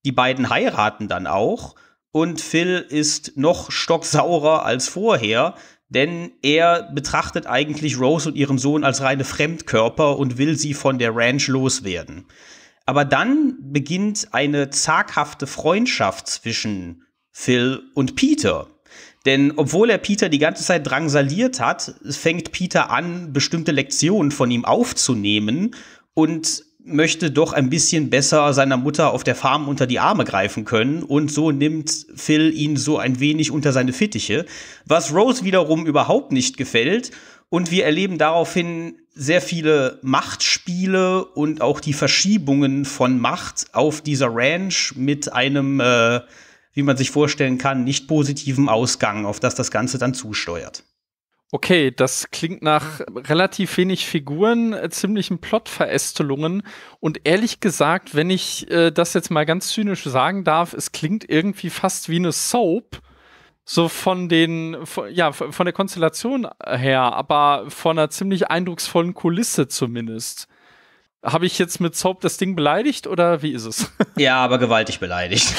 Die beiden heiraten dann auch. Und Phil ist noch stocksaurer als vorher, denn er betrachtet eigentlich Rose und ihren Sohn als reine Fremdkörper und will sie von der Ranch loswerden. Aber dann beginnt eine zaghafte Freundschaft zwischen Phil und Peter. Denn obwohl er Peter die ganze Zeit drangsaliert hat, fängt Peter an, bestimmte Lektionen von ihm aufzunehmen und möchte doch ein bisschen besser seiner Mutter auf der Farm unter die Arme greifen können. Und so nimmt Phil ihn so ein wenig unter seine Fittiche, was Rose wiederum überhaupt nicht gefällt. Und wir erleben daraufhin sehr viele Machtspiele und auch die Verschiebungen von Macht auf dieser Ranch mit einem äh, wie man sich vorstellen kann, nicht positiven Ausgang, auf das das Ganze dann zusteuert. Okay, das klingt nach relativ wenig Figuren, äh, ziemlichen Plotverästelungen und ehrlich gesagt, wenn ich äh, das jetzt mal ganz zynisch sagen darf, es klingt irgendwie fast wie eine Soap, so von den, von, ja, von der Konstellation her, aber von einer ziemlich eindrucksvollen Kulisse zumindest. Habe ich jetzt mit Soap das Ding beleidigt oder wie ist es? Ja, aber gewaltig beleidigt.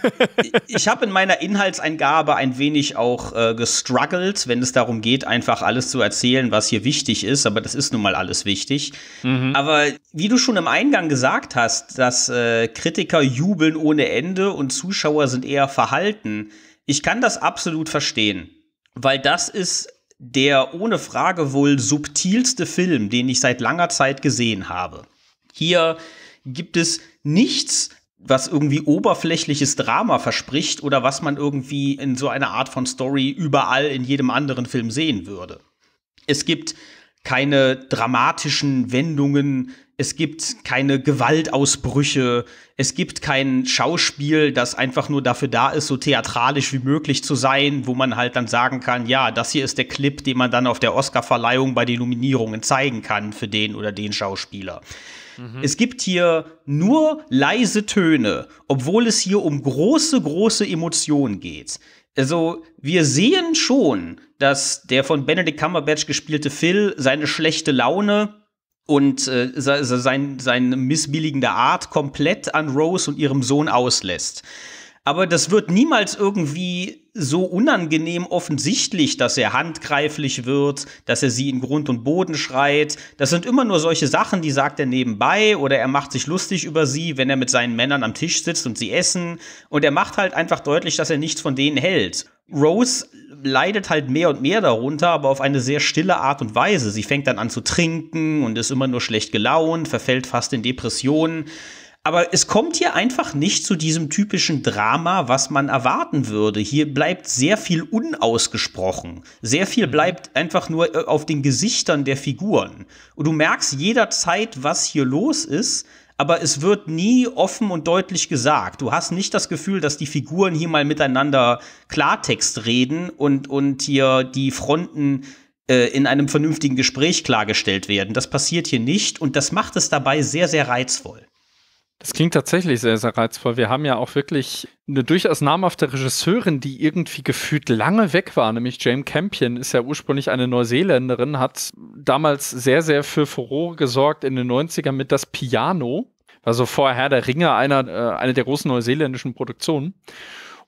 ich habe in meiner Inhaltseingabe ein wenig auch äh, gestruggelt, wenn es darum geht, einfach alles zu erzählen, was hier wichtig ist. Aber das ist nun mal alles wichtig. Mhm. Aber wie du schon im Eingang gesagt hast, dass äh, Kritiker jubeln ohne Ende und Zuschauer sind eher verhalten. Ich kann das absolut verstehen, weil das ist der ohne Frage wohl subtilste Film, den ich seit langer Zeit gesehen habe. Hier gibt es nichts, was irgendwie oberflächliches Drama verspricht oder was man irgendwie in so einer Art von Story überall in jedem anderen Film sehen würde. Es gibt keine dramatischen Wendungen, es gibt keine Gewaltausbrüche, es gibt kein Schauspiel, das einfach nur dafür da ist, so theatralisch wie möglich zu sein, wo man halt dann sagen kann, ja, das hier ist der Clip, den man dann auf der Oscarverleihung bei den Nominierungen zeigen kann für den oder den Schauspieler. Mhm. Es gibt hier nur leise Töne, obwohl es hier um große, große Emotionen geht. Also, wir sehen schon, dass der von Benedict Cumberbatch gespielte Phil seine schlechte Laune und äh, sein, seine missbilligende Art komplett an Rose und ihrem Sohn auslässt. Aber das wird niemals irgendwie so unangenehm offensichtlich, dass er handgreiflich wird, dass er sie in Grund und Boden schreit. Das sind immer nur solche Sachen, die sagt er nebenbei oder er macht sich lustig über sie, wenn er mit seinen Männern am Tisch sitzt und sie essen. Und er macht halt einfach deutlich, dass er nichts von denen hält. Rose leidet halt mehr und mehr darunter, aber auf eine sehr stille Art und Weise. Sie fängt dann an zu trinken und ist immer nur schlecht gelaunt, verfällt fast in Depressionen. Aber es kommt hier einfach nicht zu diesem typischen Drama, was man erwarten würde. Hier bleibt sehr viel unausgesprochen. Sehr viel bleibt einfach nur äh, auf den Gesichtern der Figuren. Und du merkst jederzeit, was hier los ist, aber es wird nie offen und deutlich gesagt. Du hast nicht das Gefühl, dass die Figuren hier mal miteinander Klartext reden und, und hier die Fronten äh, in einem vernünftigen Gespräch klargestellt werden. Das passiert hier nicht und das macht es dabei sehr, sehr reizvoll. Das klingt tatsächlich sehr, sehr reizvoll. Wir haben ja auch wirklich eine durchaus namhafte Regisseurin, die irgendwie gefühlt lange weg war, nämlich Jane Campion, ist ja ursprünglich eine Neuseeländerin, hat damals sehr, sehr für Furore gesorgt in den 90ern mit Das Piano. Also vorher der Ringe einer, äh, eine der großen neuseeländischen Produktionen.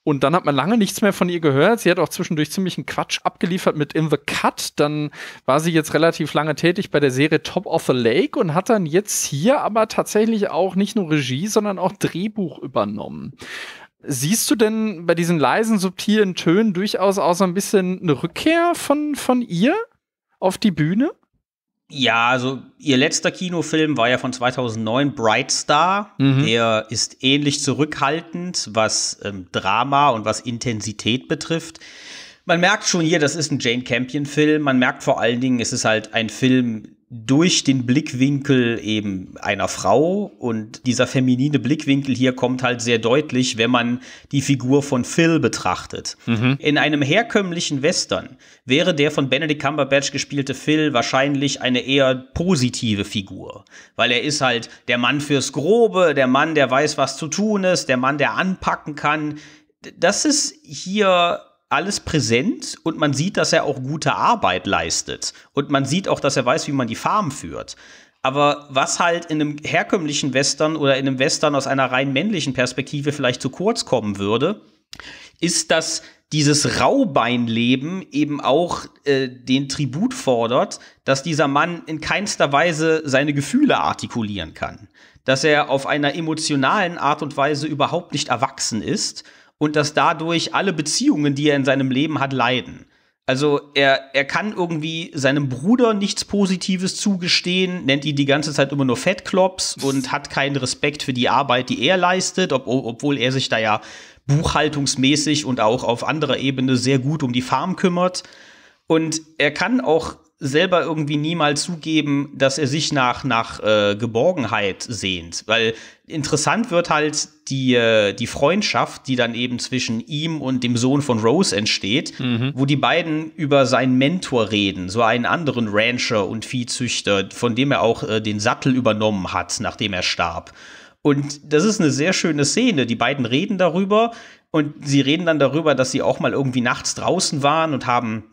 Und dann hat man lange nichts mehr von ihr gehört. Sie hat auch zwischendurch ziemlich einen Quatsch abgeliefert mit In the Cut. Dann war sie jetzt relativ lange tätig bei der Serie Top of the Lake und hat dann jetzt hier aber tatsächlich auch nicht nur Regie, sondern auch Drehbuch übernommen. Siehst du denn bei diesen leisen, subtilen Tönen durchaus auch so ein bisschen eine Rückkehr von, von ihr auf die Bühne? Ja, also ihr letzter Kinofilm war ja von 2009, Bright Star. Mhm. Der ist ähnlich zurückhaltend, was ähm, Drama und was Intensität betrifft. Man merkt schon hier, das ist ein Jane Campion-Film. Man merkt vor allen Dingen, es ist halt ein Film, durch den Blickwinkel eben einer Frau und dieser feminine Blickwinkel hier kommt halt sehr deutlich, wenn man die Figur von Phil betrachtet. Mhm. In einem herkömmlichen Western wäre der von Benedict Cumberbatch gespielte Phil wahrscheinlich eine eher positive Figur, weil er ist halt der Mann fürs Grobe, der Mann, der weiß, was zu tun ist, der Mann, der anpacken kann. Das ist hier alles präsent und man sieht, dass er auch gute Arbeit leistet. Und man sieht auch, dass er weiß, wie man die Farm führt. Aber was halt in einem herkömmlichen Western oder in einem Western aus einer rein männlichen Perspektive vielleicht zu kurz kommen würde, ist, dass dieses Raubeinleben eben auch äh, den Tribut fordert, dass dieser Mann in keinster Weise seine Gefühle artikulieren kann. Dass er auf einer emotionalen Art und Weise überhaupt nicht erwachsen ist und dass dadurch alle Beziehungen, die er in seinem Leben hat, leiden. Also er, er kann irgendwie seinem Bruder nichts Positives zugestehen, nennt ihn die ganze Zeit immer nur Fettklops und hat keinen Respekt für die Arbeit, die er leistet, ob, obwohl er sich da ja buchhaltungsmäßig und auch auf anderer Ebene sehr gut um die Farm kümmert. Und er kann auch selber irgendwie niemals zugeben, dass er sich nach, nach äh, Geborgenheit sehnt. Weil interessant wird halt die, äh, die Freundschaft, die dann eben zwischen ihm und dem Sohn von Rose entsteht, mhm. wo die beiden über seinen Mentor reden, so einen anderen Rancher und Viehzüchter, von dem er auch äh, den Sattel übernommen hat, nachdem er starb. Und das ist eine sehr schöne Szene. Die beiden reden darüber und sie reden dann darüber, dass sie auch mal irgendwie nachts draußen waren und haben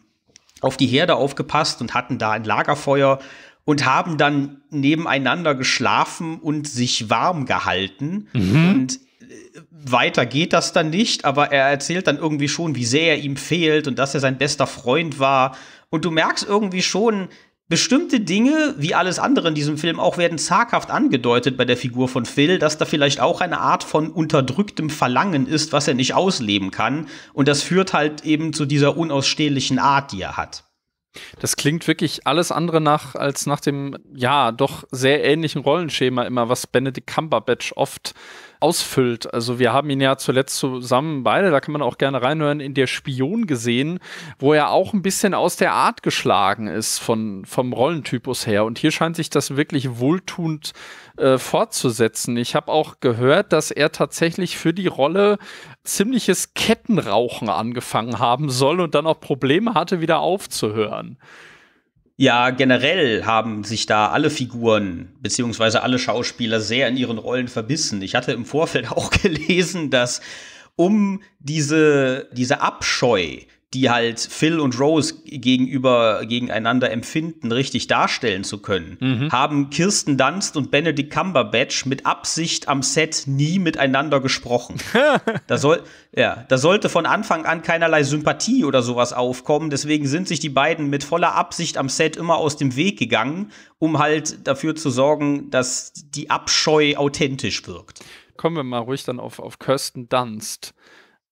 auf die Herde aufgepasst und hatten da ein Lagerfeuer und haben dann nebeneinander geschlafen und sich warm gehalten. Mhm. Und äh, weiter geht das dann nicht, aber er erzählt dann irgendwie schon, wie sehr er ihm fehlt und dass er sein bester Freund war. Und du merkst irgendwie schon, bestimmte Dinge, wie alles andere in diesem Film, auch werden zaghaft angedeutet bei der Figur von Phil, dass da vielleicht auch eine Art von unterdrücktem Verlangen ist, was er nicht ausleben kann. Und das führt halt eben zu dieser unausstehlichen Art, die er hat. Das klingt wirklich alles andere nach als nach dem, ja, doch sehr ähnlichen Rollenschema immer, was Benedict Cumberbatch oft ausfüllt. Also wir haben ihn ja zuletzt zusammen beide, da kann man auch gerne reinhören, in der Spion gesehen, wo er auch ein bisschen aus der Art geschlagen ist von, vom Rollentypus her. Und hier scheint sich das wirklich wohltuend äh, fortzusetzen. Ich habe auch gehört, dass er tatsächlich für die Rolle ziemliches Kettenrauchen angefangen haben soll und dann auch Probleme hatte, wieder aufzuhören. Ja, generell haben sich da alle Figuren beziehungsweise alle Schauspieler sehr in ihren Rollen verbissen. Ich hatte im Vorfeld auch gelesen, dass um diese, diese Abscheu, die halt Phil und Rose gegenüber gegeneinander empfinden, richtig darstellen zu können, mhm. haben Kirsten Dunst und Benedict Cumberbatch mit Absicht am Set nie miteinander gesprochen. da, soll, ja, da sollte von Anfang an keinerlei Sympathie oder sowas aufkommen. Deswegen sind sich die beiden mit voller Absicht am Set immer aus dem Weg gegangen, um halt dafür zu sorgen, dass die Abscheu authentisch wirkt. Kommen wir mal ruhig dann auf, auf Kirsten Dunst.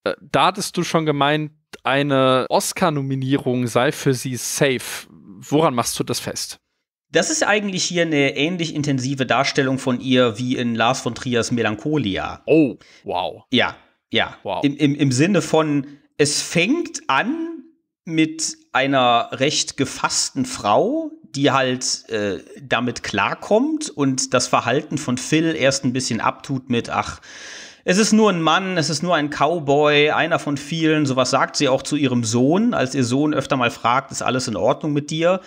Äh, da hattest du schon gemeint, eine Oscar-Nominierung sei für sie safe. Woran machst du das fest? Das ist eigentlich hier eine ähnlich intensive Darstellung von ihr wie in Lars von Triers Melancholia. Oh, wow. Ja, ja. Wow. Im, im, Im Sinne von, es fängt an mit einer recht gefassten Frau, die halt äh, damit klarkommt und das Verhalten von Phil erst ein bisschen abtut mit, ach, es ist nur ein Mann, es ist nur ein Cowboy, einer von vielen. Sowas sagt sie auch zu ihrem Sohn, als ihr Sohn öfter mal fragt, ist alles in Ordnung mit dir?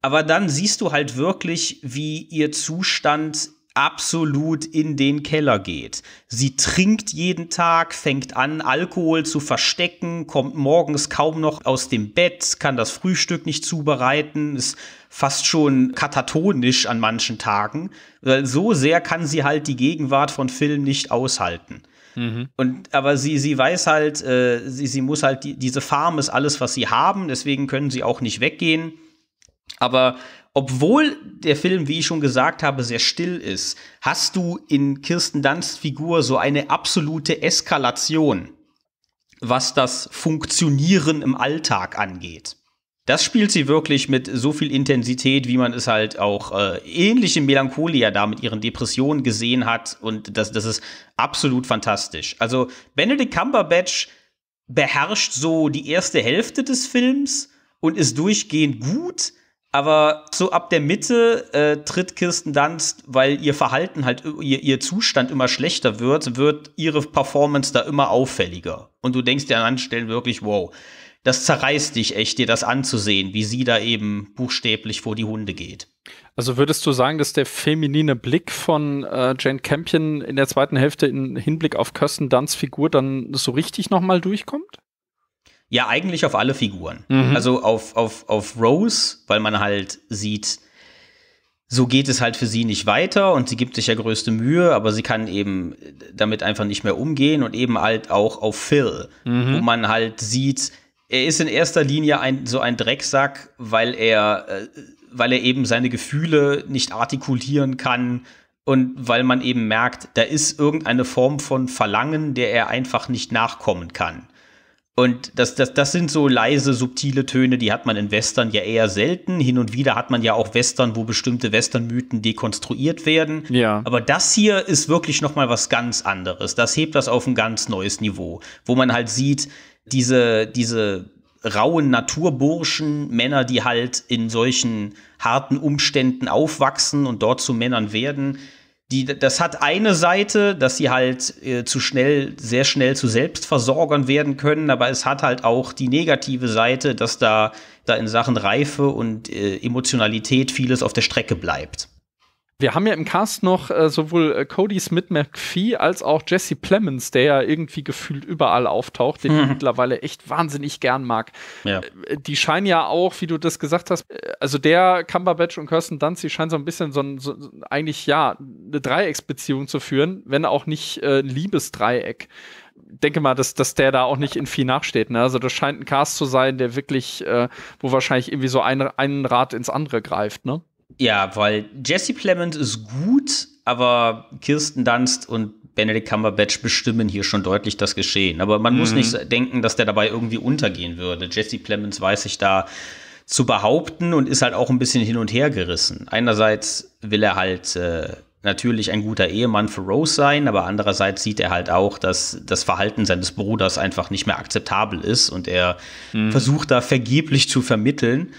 Aber dann siehst du halt wirklich, wie ihr Zustand absolut in den Keller geht. Sie trinkt jeden Tag, fängt an, Alkohol zu verstecken, kommt morgens kaum noch aus dem Bett, kann das Frühstück nicht zubereiten, ist fast schon katatonisch an manchen Tagen. So sehr kann sie halt die Gegenwart von Phil nicht aushalten. Mhm. Und aber sie, sie weiß halt, äh, sie, sie muss halt, die, diese Farm ist alles, was sie haben, deswegen können sie auch nicht weggehen. Aber obwohl der Film, wie ich schon gesagt habe, sehr still ist, hast du in Kirsten Dunsts Figur so eine absolute Eskalation, was das Funktionieren im Alltag angeht. Das spielt sie wirklich mit so viel Intensität, wie man es halt auch äh, ähnlich in Melancholia da mit ihren Depressionen gesehen hat. Und das, das ist absolut fantastisch. Also Benedict Cumberbatch beherrscht so die erste Hälfte des Films und ist durchgehend gut aber so ab der Mitte äh, tritt Kirsten Dunst, weil ihr Verhalten halt, ihr, ihr Zustand immer schlechter wird, wird ihre Performance da immer auffälliger. Und du denkst dir an manchen Stellen wirklich, wow, das zerreißt dich echt, dir das anzusehen, wie sie da eben buchstäblich vor die Hunde geht. Also würdest du sagen, dass der feminine Blick von äh, Jane Campion in der zweiten Hälfte im Hinblick auf Kirsten Dunsts Figur dann so richtig nochmal durchkommt? Ja, eigentlich auf alle Figuren. Mhm. Also auf, auf, auf Rose, weil man halt sieht, so geht es halt für sie nicht weiter und sie gibt sich ja größte Mühe, aber sie kann eben damit einfach nicht mehr umgehen und eben halt auch auf Phil, mhm. wo man halt sieht, er ist in erster Linie ein, so ein Drecksack, weil er, äh, weil er eben seine Gefühle nicht artikulieren kann und weil man eben merkt, da ist irgendeine Form von Verlangen, der er einfach nicht nachkommen kann. Und das, das, das sind so leise, subtile Töne, die hat man in Western ja eher selten. Hin und wieder hat man ja auch Western, wo bestimmte Western-Mythen dekonstruiert werden. Ja. Aber das hier ist wirklich noch mal was ganz anderes. Das hebt das auf ein ganz neues Niveau, wo man halt sieht, diese, diese rauen Naturburschen, Männer, die halt in solchen harten Umständen aufwachsen und dort zu Männern werden, die, das hat eine Seite, dass sie halt äh, zu schnell, sehr schnell zu Selbstversorgern werden können, aber es hat halt auch die negative Seite, dass da, da in Sachen Reife und äh, Emotionalität vieles auf der Strecke bleibt. Wir haben ja im Cast noch äh, sowohl äh, Cody Smith McPhee als auch Jesse Plemons, der ja irgendwie gefühlt überall auftaucht, den mhm. ich mittlerweile echt wahnsinnig gern mag. Ja. Äh, die scheinen ja auch, wie du das gesagt hast, äh, also der Cumberbatch und Kirsten Dunst, die scheinen so ein bisschen so, ein, so eigentlich ja eine Dreiecksbeziehung zu führen, wenn auch nicht äh, ein Liebesdreieck denke mal, dass, dass der da auch nicht in viel nachsteht. Ne? Also das scheint ein Cast zu sein, der wirklich, äh, wo wahrscheinlich irgendwie so ein, ein Rad ins andere greift, ne? Ja, weil Jesse Plemons ist gut, aber Kirsten Dunst und Benedict Cumberbatch bestimmen hier schon deutlich das Geschehen. Aber man mhm. muss nicht denken, dass der dabei irgendwie untergehen würde. Jesse Plemons weiß sich da zu behaupten und ist halt auch ein bisschen hin und her gerissen. Einerseits will er halt äh, natürlich ein guter Ehemann für Rose sein, aber andererseits sieht er halt auch, dass das Verhalten seines Bruders einfach nicht mehr akzeptabel ist und er mhm. versucht da vergeblich zu vermitteln.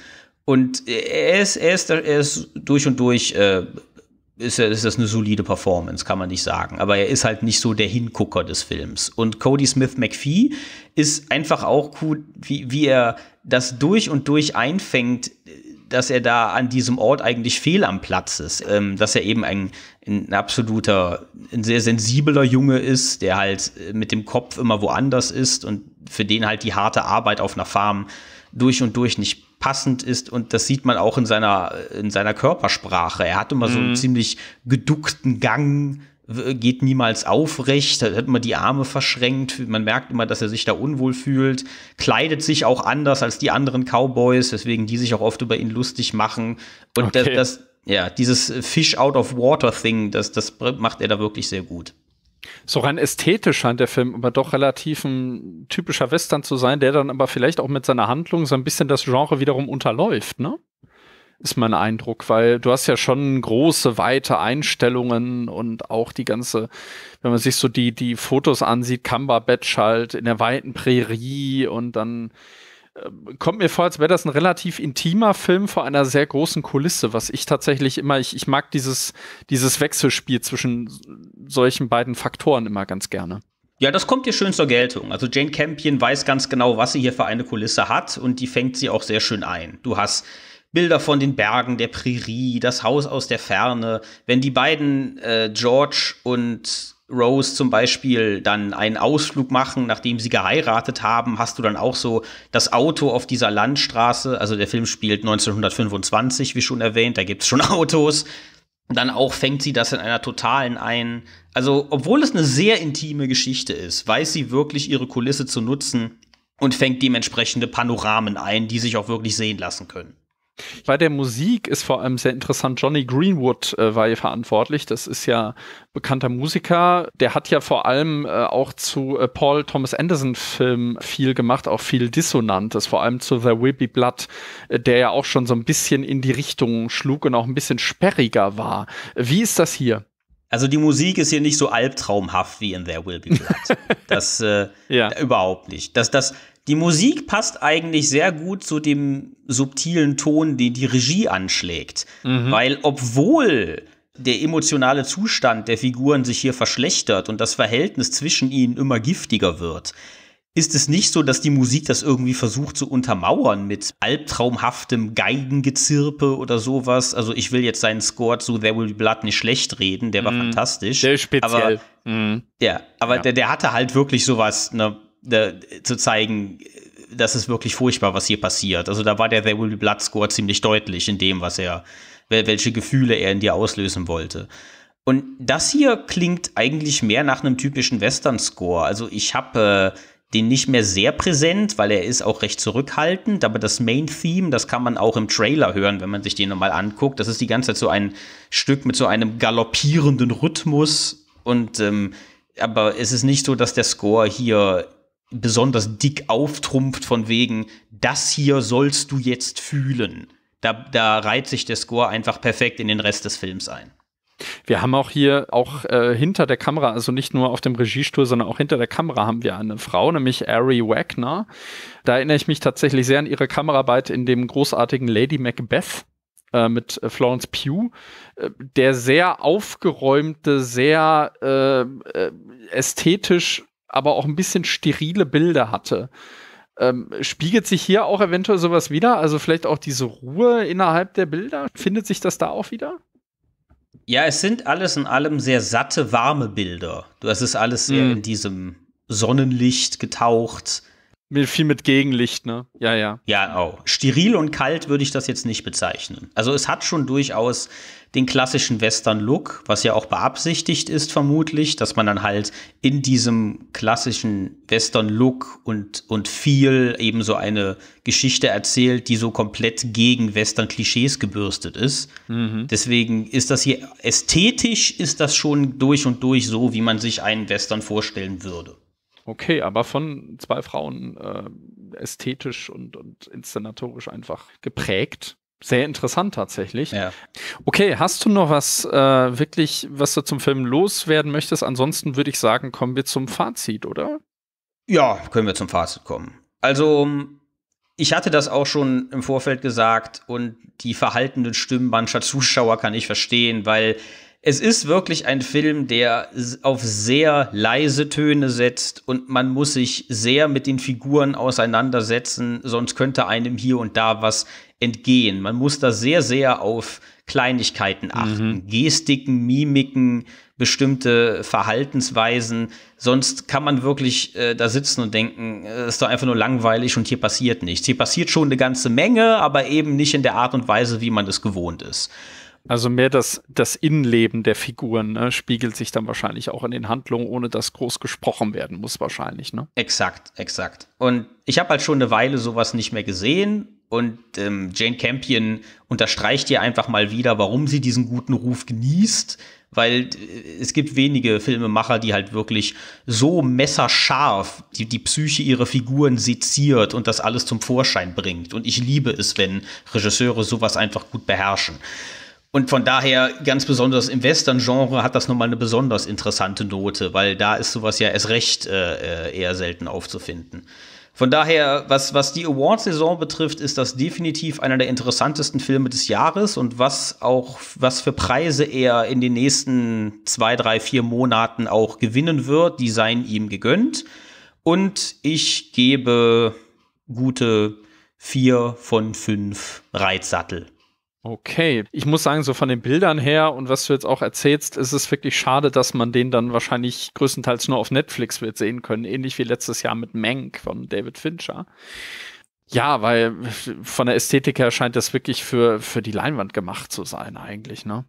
Und er ist, er ist, er ist durch und durch, äh, ist, ist das eine solide Performance, kann man nicht sagen. Aber er ist halt nicht so der Hingucker des Films. Und Cody Smith McPhee ist einfach auch cool, wie, wie er das durch und durch einfängt, dass er da an diesem Ort eigentlich fehl am Platz ist. Ähm, dass er eben ein, ein absoluter, ein sehr sensibler Junge ist, der halt mit dem Kopf immer woanders ist und für den halt die harte Arbeit auf einer Farm durch und durch nicht passend ist und das sieht man auch in seiner in seiner Körpersprache. Er hat immer mhm. so einen mhm. ziemlich geduckten Gang, geht niemals aufrecht, hat immer die Arme verschränkt, man merkt immer, dass er sich da unwohl fühlt, kleidet sich auch anders als die anderen Cowboys, weswegen die sich auch oft über ihn lustig machen und okay. das, das ja, dieses Fish out of water Thing, das das macht er da wirklich sehr gut. So rein ästhetisch scheint der Film aber doch relativ ein typischer Western zu sein, der dann aber vielleicht auch mit seiner Handlung so ein bisschen das Genre wiederum unterläuft, ne? Ist mein Eindruck, weil du hast ja schon große, weite Einstellungen und auch die ganze, wenn man sich so die, die Fotos ansieht, Cumberbatch halt in der weiten Prärie und dann ähm, kommt mir vor, als wäre das ein relativ intimer Film vor einer sehr großen Kulisse, was ich tatsächlich immer, ich, ich mag dieses, dieses Wechselspiel zwischen solchen beiden Faktoren immer ganz gerne. Ja, das kommt hier schön zur Geltung. Also Jane Campion weiß ganz genau, was sie hier für eine Kulisse hat und die fängt sie auch sehr schön ein. Du hast Bilder von den Bergen, der Prärie, das Haus aus der Ferne. Wenn die beiden äh, George und Rose zum Beispiel dann einen Ausflug machen, nachdem sie geheiratet haben, hast du dann auch so das Auto auf dieser Landstraße. Also der Film spielt 1925, wie schon erwähnt, da gibt es schon Autos. Dann auch fängt sie das in einer totalen ein. Also, obwohl es eine sehr intime Geschichte ist, weiß sie wirklich ihre Kulisse zu nutzen und fängt dementsprechende Panoramen ein, die sich auch wirklich sehen lassen können. Bei der Musik ist vor allem sehr interessant, Johnny Greenwood äh, war hier verantwortlich. Das ist ja bekannter Musiker. Der hat ja vor allem äh, auch zu äh, Paul Thomas Anderson Film viel gemacht, auch viel Dissonantes, vor allem zu The Will Be Blood, äh, der ja auch schon so ein bisschen in die Richtung schlug und auch ein bisschen sperriger war. Wie ist das hier? Also die Musik ist hier nicht so albtraumhaft wie in There Will Be Blood. Das äh, ja. überhaupt nicht. Das, das, die Musik passt eigentlich sehr gut zu dem subtilen Ton, den die Regie anschlägt. Mhm. Weil obwohl der emotionale Zustand der Figuren sich hier verschlechtert und das Verhältnis zwischen ihnen immer giftiger wird, ist es nicht so, dass die Musik das irgendwie versucht zu untermauern mit albtraumhaftem Geigengezirpe oder sowas. Also ich will jetzt seinen Score zu There Will Be Blood nicht schlecht reden, der war mm, fantastisch. Sehr speziell. Aber, mm. Ja, aber ja. Der, der hatte halt wirklich sowas, ne, de, zu zeigen, das ist wirklich furchtbar, was hier passiert. Also da war der There Will Be Blood Score ziemlich deutlich in dem, was er, welche Gefühle er in dir auslösen wollte. Und das hier klingt eigentlich mehr nach einem typischen Western-Score. Also ich habe äh, den nicht mehr sehr präsent, weil er ist auch recht zurückhaltend, aber das Main-Theme, das kann man auch im Trailer hören, wenn man sich den nochmal anguckt. Das ist die ganze Zeit so ein Stück mit so einem galoppierenden Rhythmus und ähm, aber es ist nicht so, dass der Score hier besonders dick auftrumpft von wegen, das hier sollst du jetzt fühlen. Da, da reiht sich der Score einfach perfekt in den Rest des Films ein. Wir haben auch hier, auch äh, hinter der Kamera, also nicht nur auf dem Regiestuhl, sondern auch hinter der Kamera haben wir eine Frau, nämlich Ari Wagner. Da erinnere ich mich tatsächlich sehr an ihre Kameraarbeit in dem großartigen Lady Macbeth äh, mit Florence Pugh, äh, der sehr aufgeräumte, sehr äh, äh, ästhetisch aber auch ein bisschen sterile Bilder hatte. Ähm, spiegelt sich hier auch eventuell sowas wieder? Also vielleicht auch diese Ruhe innerhalb der Bilder? Findet sich das da auch wieder? Ja, es sind alles in allem sehr satte, warme Bilder. Das ist alles sehr mm. in diesem Sonnenlicht getaucht. Mit, viel mit Gegenlicht, ne? Ja, ja. Ja, auch. Steril und kalt würde ich das jetzt nicht bezeichnen. Also es hat schon durchaus den klassischen Western-Look, was ja auch beabsichtigt ist vermutlich, dass man dann halt in diesem klassischen Western-Look und, und viel eben so eine Geschichte erzählt, die so komplett gegen Western-Klischees gebürstet ist. Mhm. Deswegen ist das hier ästhetisch, ist das schon durch und durch so, wie man sich einen Western vorstellen würde. Okay, aber von zwei Frauen äh, ästhetisch und, und inszenatorisch einfach geprägt. Sehr interessant tatsächlich. Ja. Okay, hast du noch was äh, wirklich, was du zum Film loswerden möchtest? Ansonsten würde ich sagen, kommen wir zum Fazit, oder? Ja, können wir zum Fazit kommen. Also, ich hatte das auch schon im Vorfeld gesagt und die verhaltenen Stimmen mancher Zuschauer kann ich verstehen, weil es ist wirklich ein Film, der auf sehr leise Töne setzt und man muss sich sehr mit den Figuren auseinandersetzen, sonst könnte einem hier und da was entgehen. Man muss da sehr, sehr auf Kleinigkeiten achten. Mhm. Gestiken, Mimiken, bestimmte Verhaltensweisen. Sonst kann man wirklich äh, da sitzen und denken, es ist doch einfach nur langweilig und hier passiert nichts. Hier passiert schon eine ganze Menge, aber eben nicht in der Art und Weise, wie man es gewohnt ist. Also mehr das, das Innenleben der Figuren ne, spiegelt sich dann wahrscheinlich auch in den Handlungen, ohne dass groß gesprochen werden muss wahrscheinlich. Ne? Exakt, exakt. Und ich habe halt schon eine Weile sowas nicht mehr gesehen. Und ähm, Jane Campion unterstreicht hier einfach mal wieder, warum sie diesen guten Ruf genießt. Weil äh, es gibt wenige Filmemacher, die halt wirklich so messerscharf die, die Psyche ihrer Figuren seziert und das alles zum Vorschein bringt. Und ich liebe es, wenn Regisseure sowas einfach gut beherrschen. Und von daher, ganz besonders im Western-Genre, hat das nochmal eine besonders interessante Note, weil da ist sowas ja erst recht äh, äh, eher selten aufzufinden. Von daher, was, was die Awards-Saison betrifft, ist das definitiv einer der interessantesten Filme des Jahres und was auch, was für Preise er in den nächsten zwei, drei, vier Monaten auch gewinnen wird, die seien ihm gegönnt. Und ich gebe gute vier von fünf Reitsattel. Okay, ich muss sagen, so von den Bildern her und was du jetzt auch erzählst, ist es wirklich schade, dass man den dann wahrscheinlich größtenteils nur auf Netflix wird sehen können, ähnlich wie letztes Jahr mit Mank von David Fincher. Ja, weil von der Ästhetik her scheint das wirklich für, für die Leinwand gemacht zu sein, eigentlich, ne?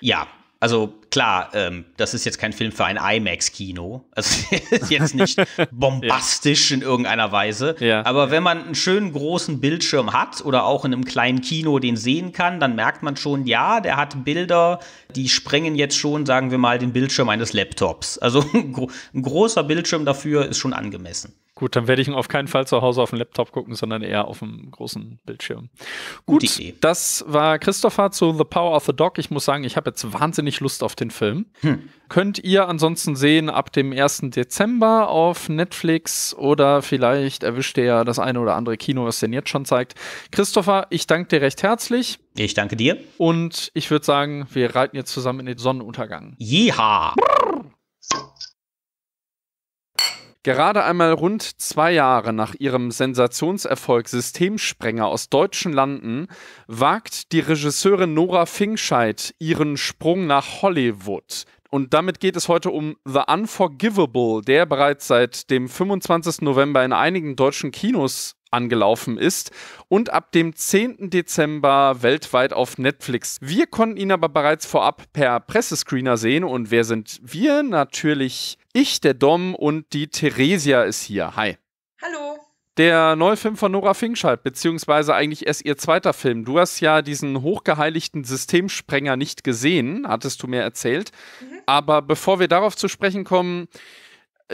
Ja, also klar, ähm, das ist jetzt kein Film für ein IMAX-Kino. Also ist jetzt nicht bombastisch ja. in irgendeiner Weise. Ja. Aber wenn man einen schönen großen Bildschirm hat oder auch in einem kleinen Kino den sehen kann, dann merkt man schon, ja, der hat Bilder, die sprengen jetzt schon, sagen wir mal, den Bildschirm eines Laptops. Also ein, gro ein großer Bildschirm dafür ist schon angemessen. Gut, dann werde ich ihn auf keinen Fall zu Hause auf dem Laptop gucken, sondern eher auf dem großen Bildschirm. Gut, das war Christopher zu The Power of the Dog. Ich muss sagen, ich habe jetzt wahnsinnig Lust auf den Film. Hm. Könnt ihr ansonsten sehen ab dem 1. Dezember auf Netflix oder vielleicht erwischt ihr ja das eine oder andere Kino, was den jetzt schon zeigt. Christopher, ich danke dir recht herzlich. Ich danke dir. Und ich würde sagen, wir reiten jetzt zusammen in den Sonnenuntergang. Jeha! Gerade einmal rund zwei Jahre nach ihrem Sensationserfolg Systemsprenger aus deutschen Landen wagt die Regisseurin Nora Fingscheid ihren Sprung nach Hollywood. Und damit geht es heute um The Unforgivable, der bereits seit dem 25. November in einigen deutschen Kinos angelaufen ist und ab dem 10. Dezember weltweit auf Netflix. Wir konnten ihn aber bereits vorab per Pressescreener sehen und wer sind wir? Natürlich ich, der Dom und die Theresia ist hier. Hi. Hallo. Der neue Film von Nora Fingscheid, beziehungsweise eigentlich erst ihr zweiter Film. Du hast ja diesen hochgeheiligten Systemsprenger nicht gesehen, hattest du mir erzählt. Mhm. Aber bevor wir darauf zu sprechen kommen,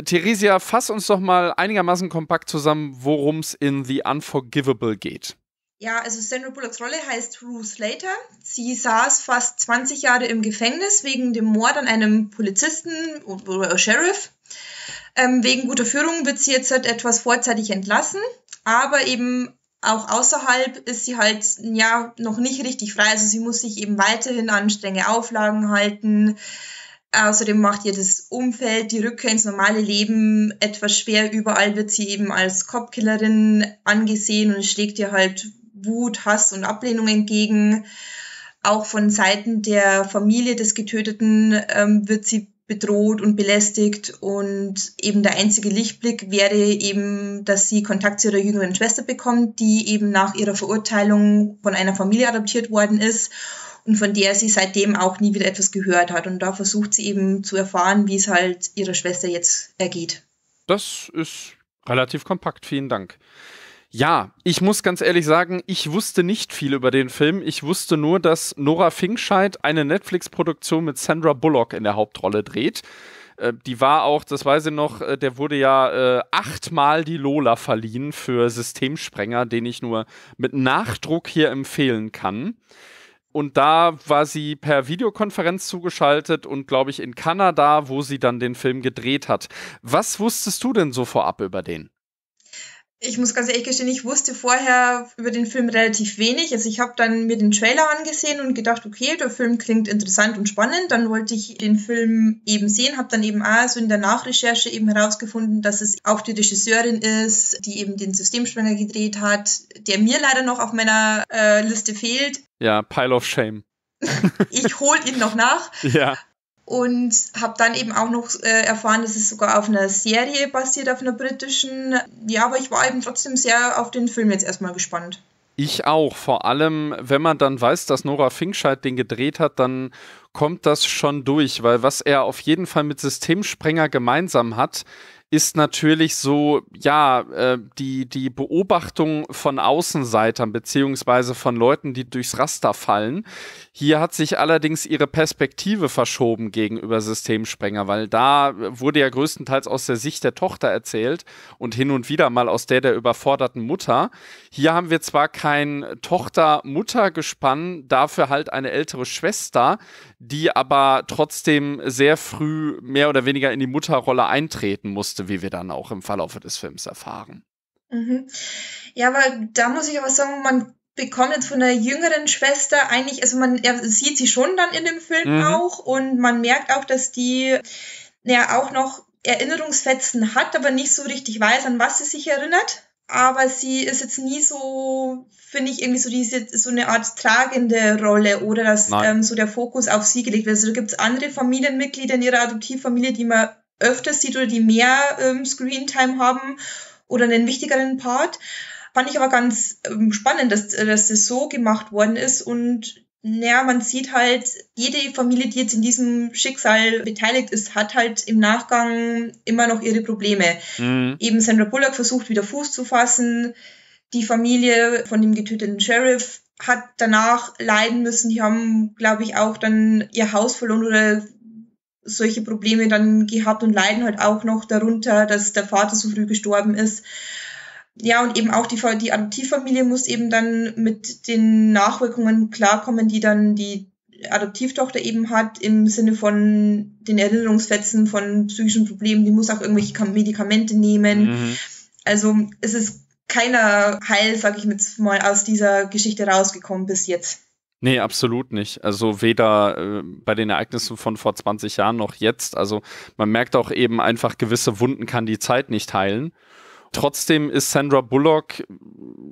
Theresia, fass uns doch mal einigermaßen kompakt zusammen, worum es in The Unforgivable geht. Ja, also Sandra Bullocks Rolle heißt Ruth Slater. Sie saß fast 20 Jahre im Gefängnis wegen dem Mord an einem Polizisten oder Sheriff. Ähm, wegen guter Führung wird sie jetzt halt etwas vorzeitig entlassen, aber eben auch außerhalb ist sie halt ja noch nicht richtig frei. Also sie muss sich eben weiterhin an strenge Auflagen halten. Außerdem macht ihr das Umfeld, die Rückkehr ins normale Leben etwas schwer. Überall wird sie eben als Copkillerin angesehen und schlägt ihr halt Wut, Hass und Ablehnung entgegen. Auch von Seiten der Familie des Getöteten ähm, wird sie bedroht und belästigt und eben der einzige Lichtblick wäre eben, dass sie Kontakt zu ihrer jüngeren Schwester bekommt, die eben nach ihrer Verurteilung von einer Familie adoptiert worden ist und von der sie seitdem auch nie wieder etwas gehört hat. Und da versucht sie eben zu erfahren, wie es halt ihrer Schwester jetzt ergeht. Das ist relativ kompakt. Vielen Dank. Ja, ich muss ganz ehrlich sagen, ich wusste nicht viel über den Film. Ich wusste nur, dass Nora Finkscheid eine Netflix-Produktion mit Sandra Bullock in der Hauptrolle dreht. Äh, die war auch, das weiß ich noch, äh, der wurde ja äh, achtmal die Lola verliehen für Systemsprenger, den ich nur mit Nachdruck hier empfehlen kann. Und da war sie per Videokonferenz zugeschaltet und glaube ich in Kanada, wo sie dann den Film gedreht hat. Was wusstest du denn so vorab über den? Ich muss ganz ehrlich gestehen, ich wusste vorher über den Film relativ wenig. Also ich habe dann mir den Trailer angesehen und gedacht, okay, der Film klingt interessant und spannend. Dann wollte ich den Film eben sehen, habe dann eben auch so in der Nachrecherche eben herausgefunden, dass es auch die Regisseurin ist, die eben den Systemsprenger gedreht hat, der mir leider noch auf meiner äh, Liste fehlt. Ja, Pile of Shame. ich hol ihn noch nach. Ja und habe dann eben auch noch äh, erfahren, dass es sogar auf einer Serie basiert, auf einer britischen. Ja, aber ich war eben trotzdem sehr auf den Film jetzt erstmal gespannt. Ich auch. Vor allem, wenn man dann weiß, dass Nora Finkscheid den gedreht hat, dann kommt das schon durch, weil was er auf jeden Fall mit Systemsprenger gemeinsam hat, ist natürlich so, ja, äh, die, die Beobachtung von Außenseitern beziehungsweise von Leuten, die durchs Raster fallen. Hier hat sich allerdings ihre Perspektive verschoben gegenüber Systemsprenger, weil da wurde ja größtenteils aus der Sicht der Tochter erzählt und hin und wieder mal aus der der überforderten Mutter. Hier haben wir zwar kein Tochter-Mutter-Gespann, dafür halt eine ältere Schwester, die aber trotzdem sehr früh mehr oder weniger in die Mutterrolle eintreten musste, wie wir dann auch im Verlauf des Films erfahren. Mhm. Ja, aber da muss ich aber sagen, man bekommt jetzt von der jüngeren Schwester eigentlich, also man er sieht sie schon dann in dem Film mhm. auch und man merkt auch, dass die ja auch noch Erinnerungsfetzen hat, aber nicht so richtig weiß, an was sie sich erinnert aber sie ist jetzt nie so, finde ich, irgendwie so diese, so eine Art tragende Rolle oder dass ähm, so der Fokus auf sie gelegt wird. Also da gibt es andere Familienmitglieder in ihrer Adoptivfamilie, die man öfter sieht oder die mehr ähm, Screentime haben oder einen wichtigeren Part. Fand ich aber ganz ähm, spannend, dass, dass das so gemacht worden ist und naja, man sieht halt, jede Familie, die jetzt in diesem Schicksal beteiligt ist, hat halt im Nachgang immer noch ihre Probleme. Mhm. Eben Sandra Bullock versucht wieder Fuß zu fassen. Die Familie von dem getöteten Sheriff hat danach leiden müssen. Die haben, glaube ich, auch dann ihr Haus verloren oder solche Probleme dann gehabt und leiden halt auch noch darunter, dass der Vater so früh gestorben ist ja, und eben auch die, die Adoptivfamilie muss eben dann mit den Nachwirkungen klarkommen, die dann die Adoptivtochter eben hat, im Sinne von den Erinnerungsfetzen von psychischen Problemen. Die muss auch irgendwelche Medikamente nehmen. Mhm. Also es ist keiner Heil, sag ich jetzt mal, aus dieser Geschichte rausgekommen bis jetzt. Nee, absolut nicht. Also weder äh, bei den Ereignissen von vor 20 Jahren noch jetzt. Also man merkt auch eben einfach, gewisse Wunden kann die Zeit nicht heilen. Trotzdem ist Sandra Bullock,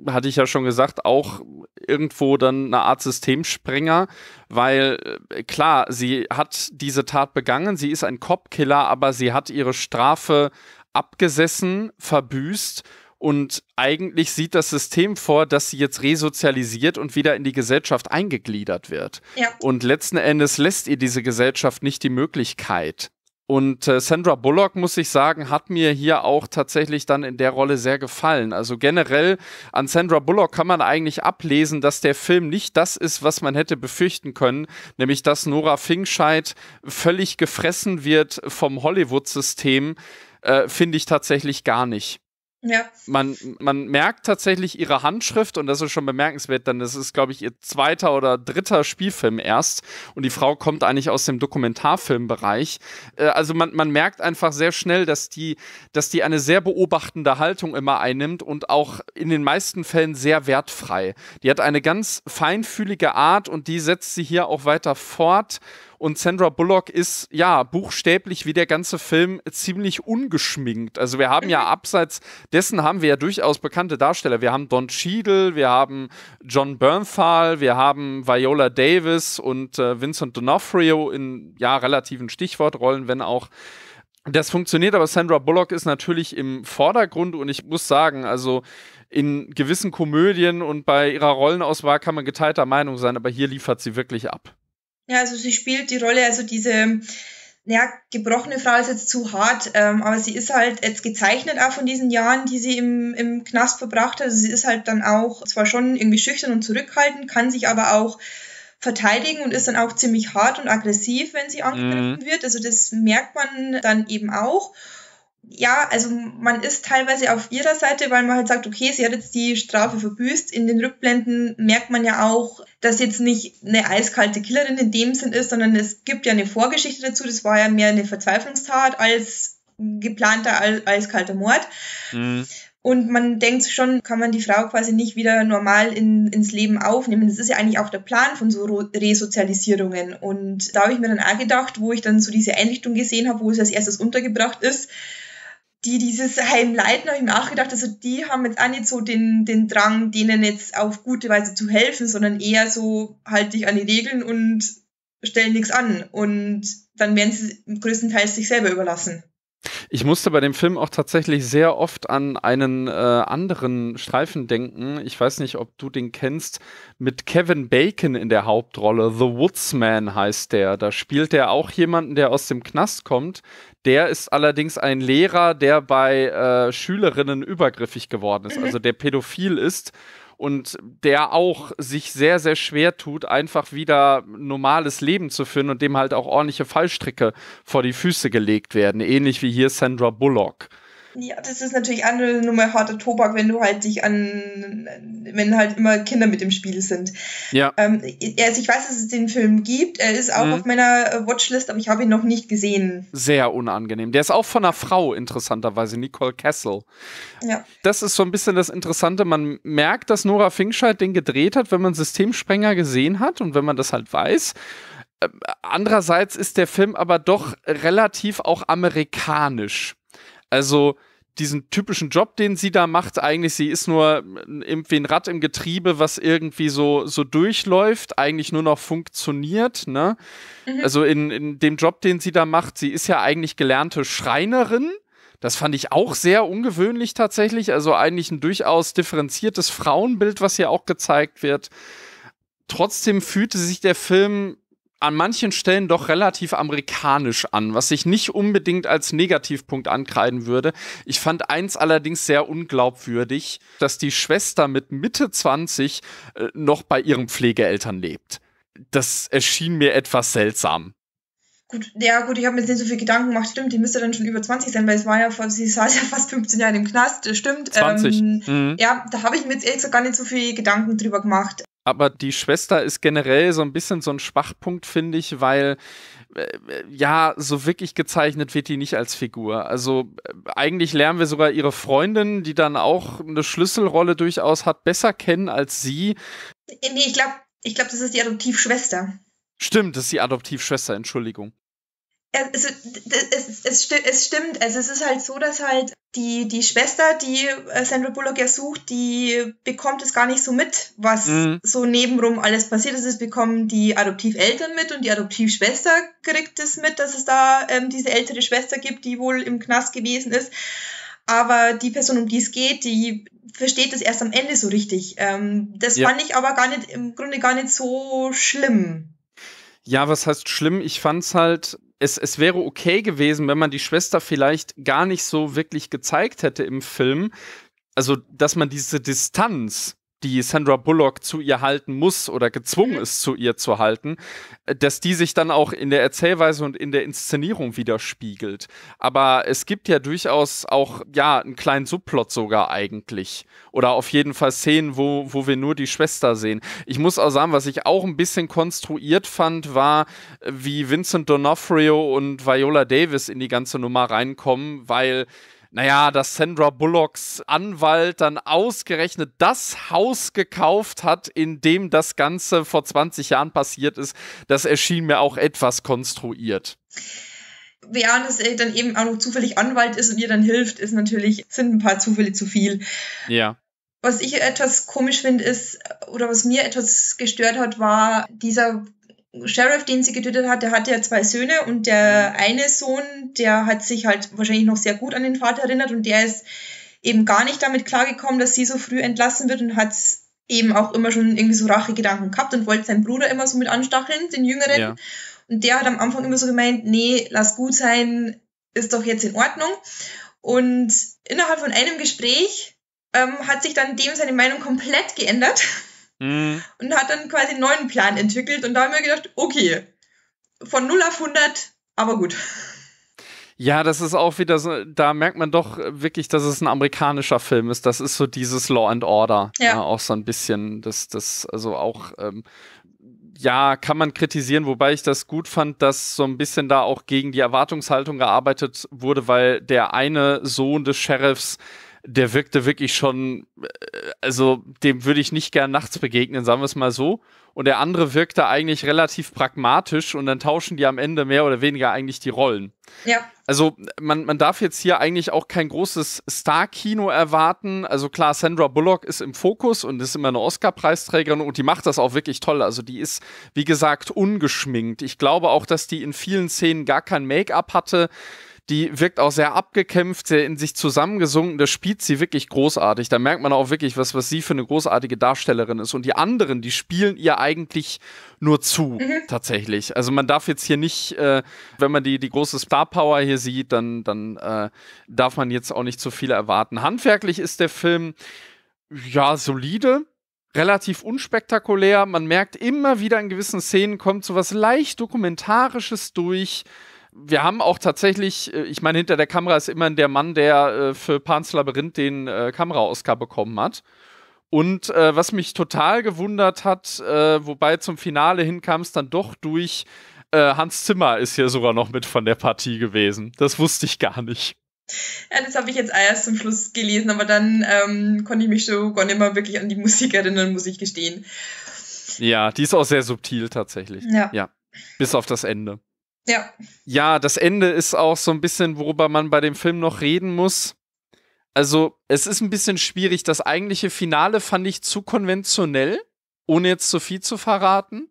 hatte ich ja schon gesagt, auch irgendwo dann eine Art Systemsprenger, weil äh, klar, sie hat diese Tat begangen, sie ist ein Cop-Killer, aber sie hat ihre Strafe abgesessen, verbüßt und eigentlich sieht das System vor, dass sie jetzt resozialisiert und wieder in die Gesellschaft eingegliedert wird. Ja. Und letzten Endes lässt ihr diese Gesellschaft nicht die Möglichkeit, und äh, Sandra Bullock, muss ich sagen, hat mir hier auch tatsächlich dann in der Rolle sehr gefallen. Also generell an Sandra Bullock kann man eigentlich ablesen, dass der Film nicht das ist, was man hätte befürchten können, nämlich dass Nora Finkscheid völlig gefressen wird vom Hollywood-System, äh, finde ich tatsächlich gar nicht. Ja. Man, man merkt tatsächlich ihre Handschrift und das ist schon bemerkenswert, denn das ist, glaube ich, ihr zweiter oder dritter Spielfilm erst und die Frau kommt eigentlich aus dem Dokumentarfilmbereich. Äh, also man, man merkt einfach sehr schnell, dass die, dass die eine sehr beobachtende Haltung immer einnimmt und auch in den meisten Fällen sehr wertfrei. Die hat eine ganz feinfühlige Art und die setzt sie hier auch weiter fort und Sandra Bullock ist, ja, buchstäblich wie der ganze Film ziemlich ungeschminkt. Also wir haben ja mhm. abseits dessen haben wir ja durchaus bekannte Darsteller. Wir haben Don Cheadle, wir haben John Bernthal, wir haben Viola Davis und äh, Vincent D'Onofrio in, ja, relativen Stichwortrollen, wenn auch das funktioniert, aber Sandra Bullock ist natürlich im Vordergrund und ich muss sagen, also in gewissen Komödien und bei ihrer Rollenauswahl kann man geteilter Meinung sein, aber hier liefert sie wirklich ab. Ja, also sie spielt die Rolle, also diese, ja, gebrochene Frau ist jetzt zu hart, ähm, aber sie ist halt jetzt gezeichnet auch von diesen Jahren, die sie im, im Knast verbracht hat. Also sie ist halt dann auch zwar schon irgendwie schüchtern und zurückhaltend, kann sich aber auch verteidigen und ist dann auch ziemlich hart und aggressiv, wenn sie angegriffen mhm. wird. Also das merkt man dann eben auch. Ja, also man ist teilweise auf ihrer Seite, weil man halt sagt, okay, sie hat jetzt die Strafe verbüßt. In den Rückblenden merkt man ja auch, dass jetzt nicht eine eiskalte Killerin in dem Sinn ist, sondern es gibt ja eine Vorgeschichte dazu. Das war ja mehr eine Verzweiflungstat als geplanter eiskalter Mord. Mhm. Und man denkt schon, kann man die Frau quasi nicht wieder normal in, ins Leben aufnehmen. Das ist ja eigentlich auch der Plan von so Resozialisierungen. Und da habe ich mir dann auch gedacht, wo ich dann so diese Einrichtung gesehen habe, wo es als erstes untergebracht ist, die dieses Heim leiten, habe ich mir auch gedacht, also die haben jetzt auch nicht so den, den Drang, denen jetzt auf gute Weise zu helfen, sondern eher so, halt dich an die Regeln und stellen nichts an. Und dann werden sie größtenteils sich selber überlassen. Ich musste bei dem Film auch tatsächlich sehr oft an einen äh, anderen Streifen denken. Ich weiß nicht, ob du den kennst, mit Kevin Bacon in der Hauptrolle. The Woodsman heißt der. Da spielt er auch jemanden, der aus dem Knast kommt. Der ist allerdings ein Lehrer, der bei äh, Schülerinnen übergriffig geworden ist, also der pädophil ist und der auch sich sehr, sehr schwer tut, einfach wieder normales Leben zu führen und dem halt auch ordentliche Fallstricke vor die Füße gelegt werden. Ähnlich wie hier Sandra Bullock. Ja, das ist natürlich eine Nummer harter Tobak, wenn du halt dich an, wenn halt immer Kinder mit im Spiel sind. Ja. Ähm, also ich weiß, dass es den Film gibt. Er ist auch mhm. auf meiner äh, Watchlist, aber ich habe ihn noch nicht gesehen. Sehr unangenehm. Der ist auch von einer Frau, interessanterweise, Nicole Kessel. Ja. Das ist so ein bisschen das Interessante. Man merkt, dass Nora Finkscheid den gedreht hat, wenn man Systemsprenger gesehen hat und wenn man das halt weiß. Ähm, andererseits ist der Film aber doch relativ auch amerikanisch. Also diesen typischen Job, den sie da macht, eigentlich, sie ist nur irgendwie ein Rad im Getriebe, was irgendwie so, so durchläuft, eigentlich nur noch funktioniert, ne? Mhm. Also in, in dem Job, den sie da macht, sie ist ja eigentlich gelernte Schreinerin. Das fand ich auch sehr ungewöhnlich tatsächlich. Also eigentlich ein durchaus differenziertes Frauenbild, was hier auch gezeigt wird. Trotzdem fühlte sich der Film an manchen Stellen doch relativ amerikanisch an, was ich nicht unbedingt als Negativpunkt ankreiden würde. Ich fand eins allerdings sehr unglaubwürdig, dass die Schwester mit Mitte 20 äh, noch bei ihren Pflegeeltern lebt. Das erschien mir etwas seltsam. Gut, ja gut, ich habe mir jetzt nicht so viel Gedanken gemacht. Stimmt, die müsste dann schon über 20 sein, weil es war ja, sie saß ja fast 15 Jahre im Knast. Stimmt. 20. Ähm, mhm. Ja, da habe ich mir jetzt ehrlich gesagt gar nicht so viel Gedanken drüber gemacht. Aber die Schwester ist generell so ein bisschen so ein Schwachpunkt, finde ich, weil äh, ja, so wirklich gezeichnet wird die nicht als Figur. Also äh, eigentlich lernen wir sogar ihre Freundin, die dann auch eine Schlüsselrolle durchaus hat, besser kennen als sie. Nee, ich glaube, ich glaub, das ist die Adoptivschwester. Stimmt, das ist die Adoptivschwester, Entschuldigung also, es, es, es, stimmt, also es ist halt so, dass halt die, die Schwester, die äh, Sandra Bullock ja sucht, die bekommt es gar nicht so mit, was mhm. so nebenrum alles passiert ist. Es bekommen die Adoptiveltern mit und die Adoptivschwester kriegt es mit, dass es da ähm, diese ältere Schwester gibt, die wohl im Knast gewesen ist. Aber die Person, um die es geht, die versteht es erst am Ende so richtig. Ähm, das ja. fand ich aber gar nicht, im Grunde gar nicht so schlimm. Ja, was heißt schlimm? Ich fand's halt, es, es wäre okay gewesen, wenn man die Schwester vielleicht gar nicht so wirklich gezeigt hätte im Film. Also, dass man diese Distanz die Sandra Bullock zu ihr halten muss oder gezwungen ist, zu ihr zu halten, äh, dass die sich dann auch in der Erzählweise und in der Inszenierung widerspiegelt. Aber es gibt ja durchaus auch, ja, einen kleinen Subplot sogar eigentlich. Oder auf jeden Fall Szenen, wo, wo wir nur die Schwester sehen. Ich muss auch sagen, was ich auch ein bisschen konstruiert fand, war, wie Vincent D'Onofrio und Viola Davis in die ganze Nummer reinkommen, weil naja, dass Sandra Bullocks Anwalt dann ausgerechnet das Haus gekauft hat, in dem das Ganze vor 20 Jahren passiert ist, das erschien mir auch etwas konstruiert. Ja, dass er dann eben auch noch zufällig Anwalt ist und ihr dann hilft, ist natürlich, sind ein paar Zufälle zu viel. Ja. Was ich etwas komisch finde, ist, oder was mir etwas gestört hat, war dieser Sheriff, den sie getötet hat, der hatte ja zwei Söhne und der mhm. eine Sohn, der hat sich halt wahrscheinlich noch sehr gut an den Vater erinnert und der ist eben gar nicht damit klargekommen, dass sie so früh entlassen wird und hat eben auch immer schon irgendwie so Rachegedanken gehabt und wollte seinen Bruder immer so mit anstacheln, den Jüngeren. Ja. Und der hat am Anfang immer so gemeint, nee, lass gut sein, ist doch jetzt in Ordnung. Und innerhalb von einem Gespräch ähm, hat sich dann dem seine Meinung komplett geändert. Mhm. Und hat dann quasi einen neuen Plan entwickelt. Und da haben wir gedacht, okay, von 0 auf 100, aber gut. Ja, das ist auch wieder so, da merkt man doch wirklich, dass es ein amerikanischer Film ist. Das ist so dieses Law and Order. Ja. ja auch so ein bisschen, das, das, also auch, ähm, ja, kann man kritisieren, wobei ich das gut fand, dass so ein bisschen da auch gegen die Erwartungshaltung gearbeitet wurde, weil der eine Sohn des Sheriffs der wirkte wirklich schon, äh, also dem würde ich nicht gern nachts begegnen, sagen wir es mal so. Und der andere wirkte eigentlich relativ pragmatisch und dann tauschen die am Ende mehr oder weniger eigentlich die Rollen. Ja. Also man, man darf jetzt hier eigentlich auch kein großes Star-Kino erwarten. Also klar, Sandra Bullock ist im Fokus und ist immer eine Oscar-Preisträgerin und die macht das auch wirklich toll. Also die ist, wie gesagt, ungeschminkt. Ich glaube auch, dass die in vielen Szenen gar kein Make-up hatte die wirkt auch sehr abgekämpft, sehr in sich zusammengesunken. Das spielt sie wirklich großartig. Da merkt man auch wirklich, was, was sie für eine großartige Darstellerin ist. Und die anderen, die spielen ihr eigentlich nur zu, mhm. tatsächlich. Also man darf jetzt hier nicht, äh, wenn man die, die große Star Power hier sieht, dann, dann äh, darf man jetzt auch nicht zu viel erwarten. Handwerklich ist der Film ja solide relativ unspektakulär. Man merkt immer wieder in gewissen Szenen kommt so was leicht Dokumentarisches durch wir haben auch tatsächlich, äh, ich meine, hinter der Kamera ist immer der Mann, der äh, für Pans Labyrinth den äh, Kamera-Oscar bekommen hat. Und äh, was mich total gewundert hat, wobei zum Finale hin kam es dann doch durch, Hans Zimmer ist hier sogar noch mit von der Partie gewesen. Das wusste ich gar nicht. Ja, das habe ich jetzt erst zum Schluss gelesen, aber dann ähm, konnte ich mich schon gar nicht mehr wirklich an die Musik erinnern, muss ich gestehen. Ja, die ist auch sehr subtil tatsächlich. Ja. ja. Bis auf das Ende. Ja. Ja, das Ende ist auch so ein bisschen, worüber man bei dem Film noch reden muss. Also, es ist ein bisschen schwierig. Das eigentliche Finale fand ich zu konventionell, ohne jetzt zu viel zu verraten.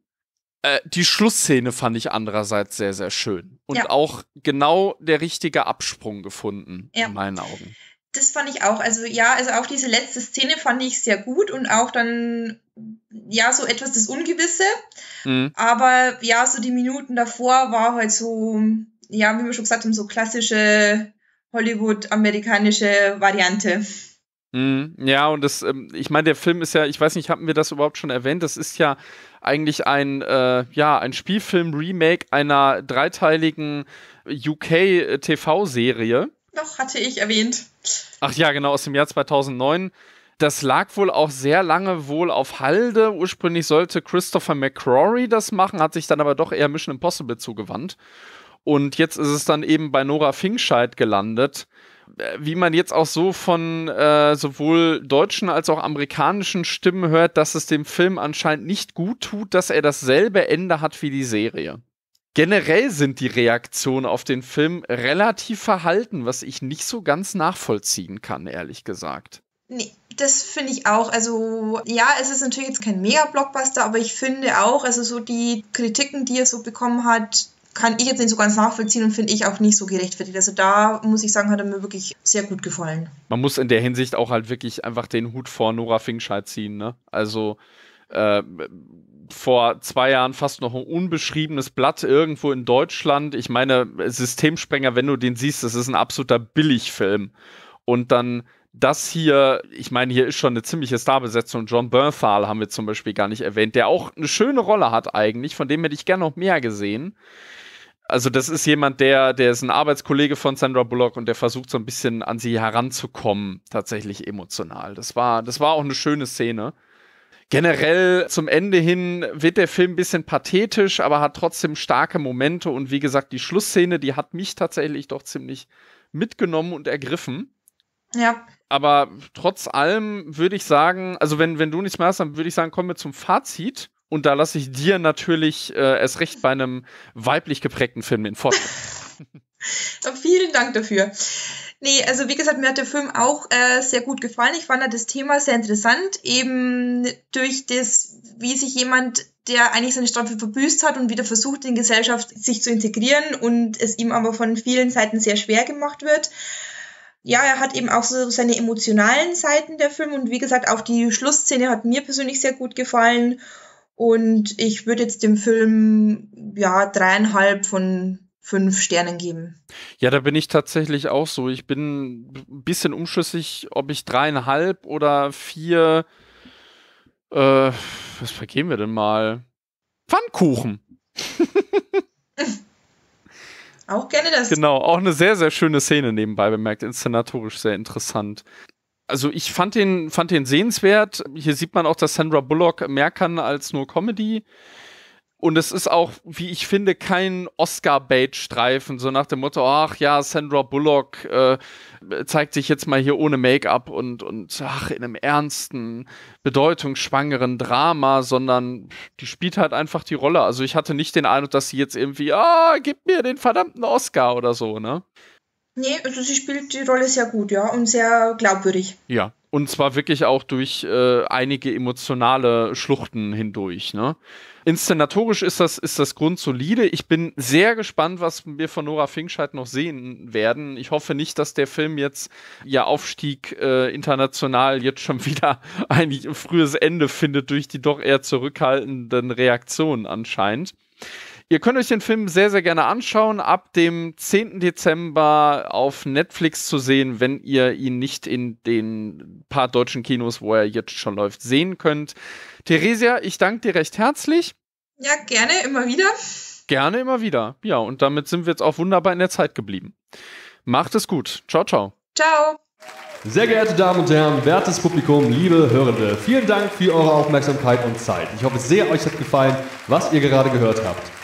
Äh, die Schlussszene fand ich andererseits sehr, sehr schön. Und ja. auch genau der richtige Absprung gefunden, ja. in meinen Augen. Das fand ich auch. Also ja, also auch diese letzte Szene fand ich sehr gut und auch dann ja so etwas das Ungewisse. Mhm. Aber ja, so die Minuten davor war halt so, ja, wie wir schon gesagt haben, so klassische Hollywood-amerikanische Variante. Mhm. Ja, und das, ähm, ich meine, der Film ist ja, ich weiß nicht, haben wir das überhaupt schon erwähnt? Das ist ja eigentlich ein, äh, ja, ein Spielfilm-Remake einer dreiteiligen UK-TV-Serie. Doch, hatte ich erwähnt. Ach ja, genau, aus dem Jahr 2009. Das lag wohl auch sehr lange wohl auf Halde. Ursprünglich sollte Christopher McCrory das machen, hat sich dann aber doch eher Mission Impossible zugewandt. Und jetzt ist es dann eben bei Nora Finkscheid gelandet. Äh, wie man jetzt auch so von äh, sowohl deutschen als auch amerikanischen Stimmen hört, dass es dem Film anscheinend nicht gut tut, dass er dasselbe Ende hat wie die Serie. Generell sind die Reaktionen auf den Film relativ verhalten, was ich nicht so ganz nachvollziehen kann, ehrlich gesagt. Nee, das finde ich auch. Also, ja, es ist natürlich jetzt kein Mega-Blockbuster, aber ich finde auch, also so die Kritiken, die er so bekommen hat, kann ich jetzt nicht so ganz nachvollziehen und finde ich auch nicht so gerechtfertigt. Also da muss ich sagen, hat er mir wirklich sehr gut gefallen. Man muss in der Hinsicht auch halt wirklich einfach den Hut vor Nora Finkscheid ziehen, ne? Also äh, vor zwei Jahren fast noch ein unbeschriebenes Blatt irgendwo in Deutschland. Ich meine, Systemsprenger, wenn du den siehst, das ist ein absoluter Billigfilm. Und dann das hier, ich meine, hier ist schon eine ziemliche Starbesetzung. John Bernthal haben wir zum Beispiel gar nicht erwähnt, der auch eine schöne Rolle hat eigentlich, von dem hätte ich gerne noch mehr gesehen. Also das ist jemand, der, der ist ein Arbeitskollege von Sandra Bullock und der versucht so ein bisschen an sie heranzukommen, tatsächlich emotional. Das war, das war auch eine schöne Szene. Generell zum Ende hin wird der Film ein bisschen pathetisch, aber hat trotzdem starke Momente. Und wie gesagt, die Schlussszene, die hat mich tatsächlich doch ziemlich mitgenommen und ergriffen. Ja. Aber trotz allem würde ich sagen, also wenn, wenn du nichts mehr hast, dann würde ich sagen, kommen wir zum Fazit. Und da lasse ich dir natürlich äh, erst recht bei einem weiblich geprägten Film den Vortritt. Vielen Dank dafür. Nee, also wie gesagt, mir hat der Film auch äh, sehr gut gefallen. Ich fand das Thema sehr interessant, eben durch das, wie sich jemand, der eigentlich seine Strafe verbüßt hat und wieder versucht, in Gesellschaft sich zu integrieren und es ihm aber von vielen Seiten sehr schwer gemacht wird. Ja, er hat eben auch so seine emotionalen Seiten der Film und wie gesagt, auch die Schlussszene hat mir persönlich sehr gut gefallen und ich würde jetzt dem Film ja dreieinhalb von fünf Sternen geben. Ja, da bin ich tatsächlich auch so. Ich bin ein bisschen umschüssig, ob ich dreieinhalb oder vier Äh, was vergehen wir denn mal? Pfannkuchen. Auch gerne das. Genau, auch eine sehr, sehr schöne Szene nebenbei bemerkt, inszenatorisch sehr interessant. Also ich fand den, fand den sehenswert. Hier sieht man auch, dass Sandra Bullock mehr kann als nur Comedy. Und es ist auch, wie ich finde, kein Oscar-Bait-Streifen, so nach dem Motto, ach ja, Sandra Bullock äh, zeigt sich jetzt mal hier ohne Make-up und, und ach, in einem ernsten, bedeutungsschwangeren Drama, sondern die spielt halt einfach die Rolle. Also ich hatte nicht den Eindruck, dass sie jetzt irgendwie, ah, gib mir den verdammten Oscar oder so, ne? Nee, also sie spielt die Rolle sehr gut, ja, und sehr glaubwürdig. Ja, und zwar wirklich auch durch äh, einige emotionale Schluchten hindurch, ne? Inszenatorisch ist das, ist das grundsolide. Ich bin sehr gespannt, was wir von Nora Finkscheid noch sehen werden. Ich hoffe nicht, dass der Film jetzt ja Aufstieg äh, international jetzt schon wieder ein frühes Ende findet durch die doch eher zurückhaltenden Reaktionen anscheinend. Ihr könnt euch den Film sehr, sehr gerne anschauen. Ab dem 10. Dezember auf Netflix zu sehen, wenn ihr ihn nicht in den paar deutschen Kinos, wo er jetzt schon läuft, sehen könnt. Theresia, ich danke dir recht herzlich. Ja, gerne, immer wieder. Gerne immer wieder. Ja, und damit sind wir jetzt auch wunderbar in der Zeit geblieben. Macht es gut. Ciao, ciao. Ciao. Sehr geehrte Damen und Herren, wertes Publikum, liebe Hörende, vielen Dank für eure Aufmerksamkeit und Zeit. Ich hoffe sehr, euch hat gefallen, was ihr gerade gehört habt.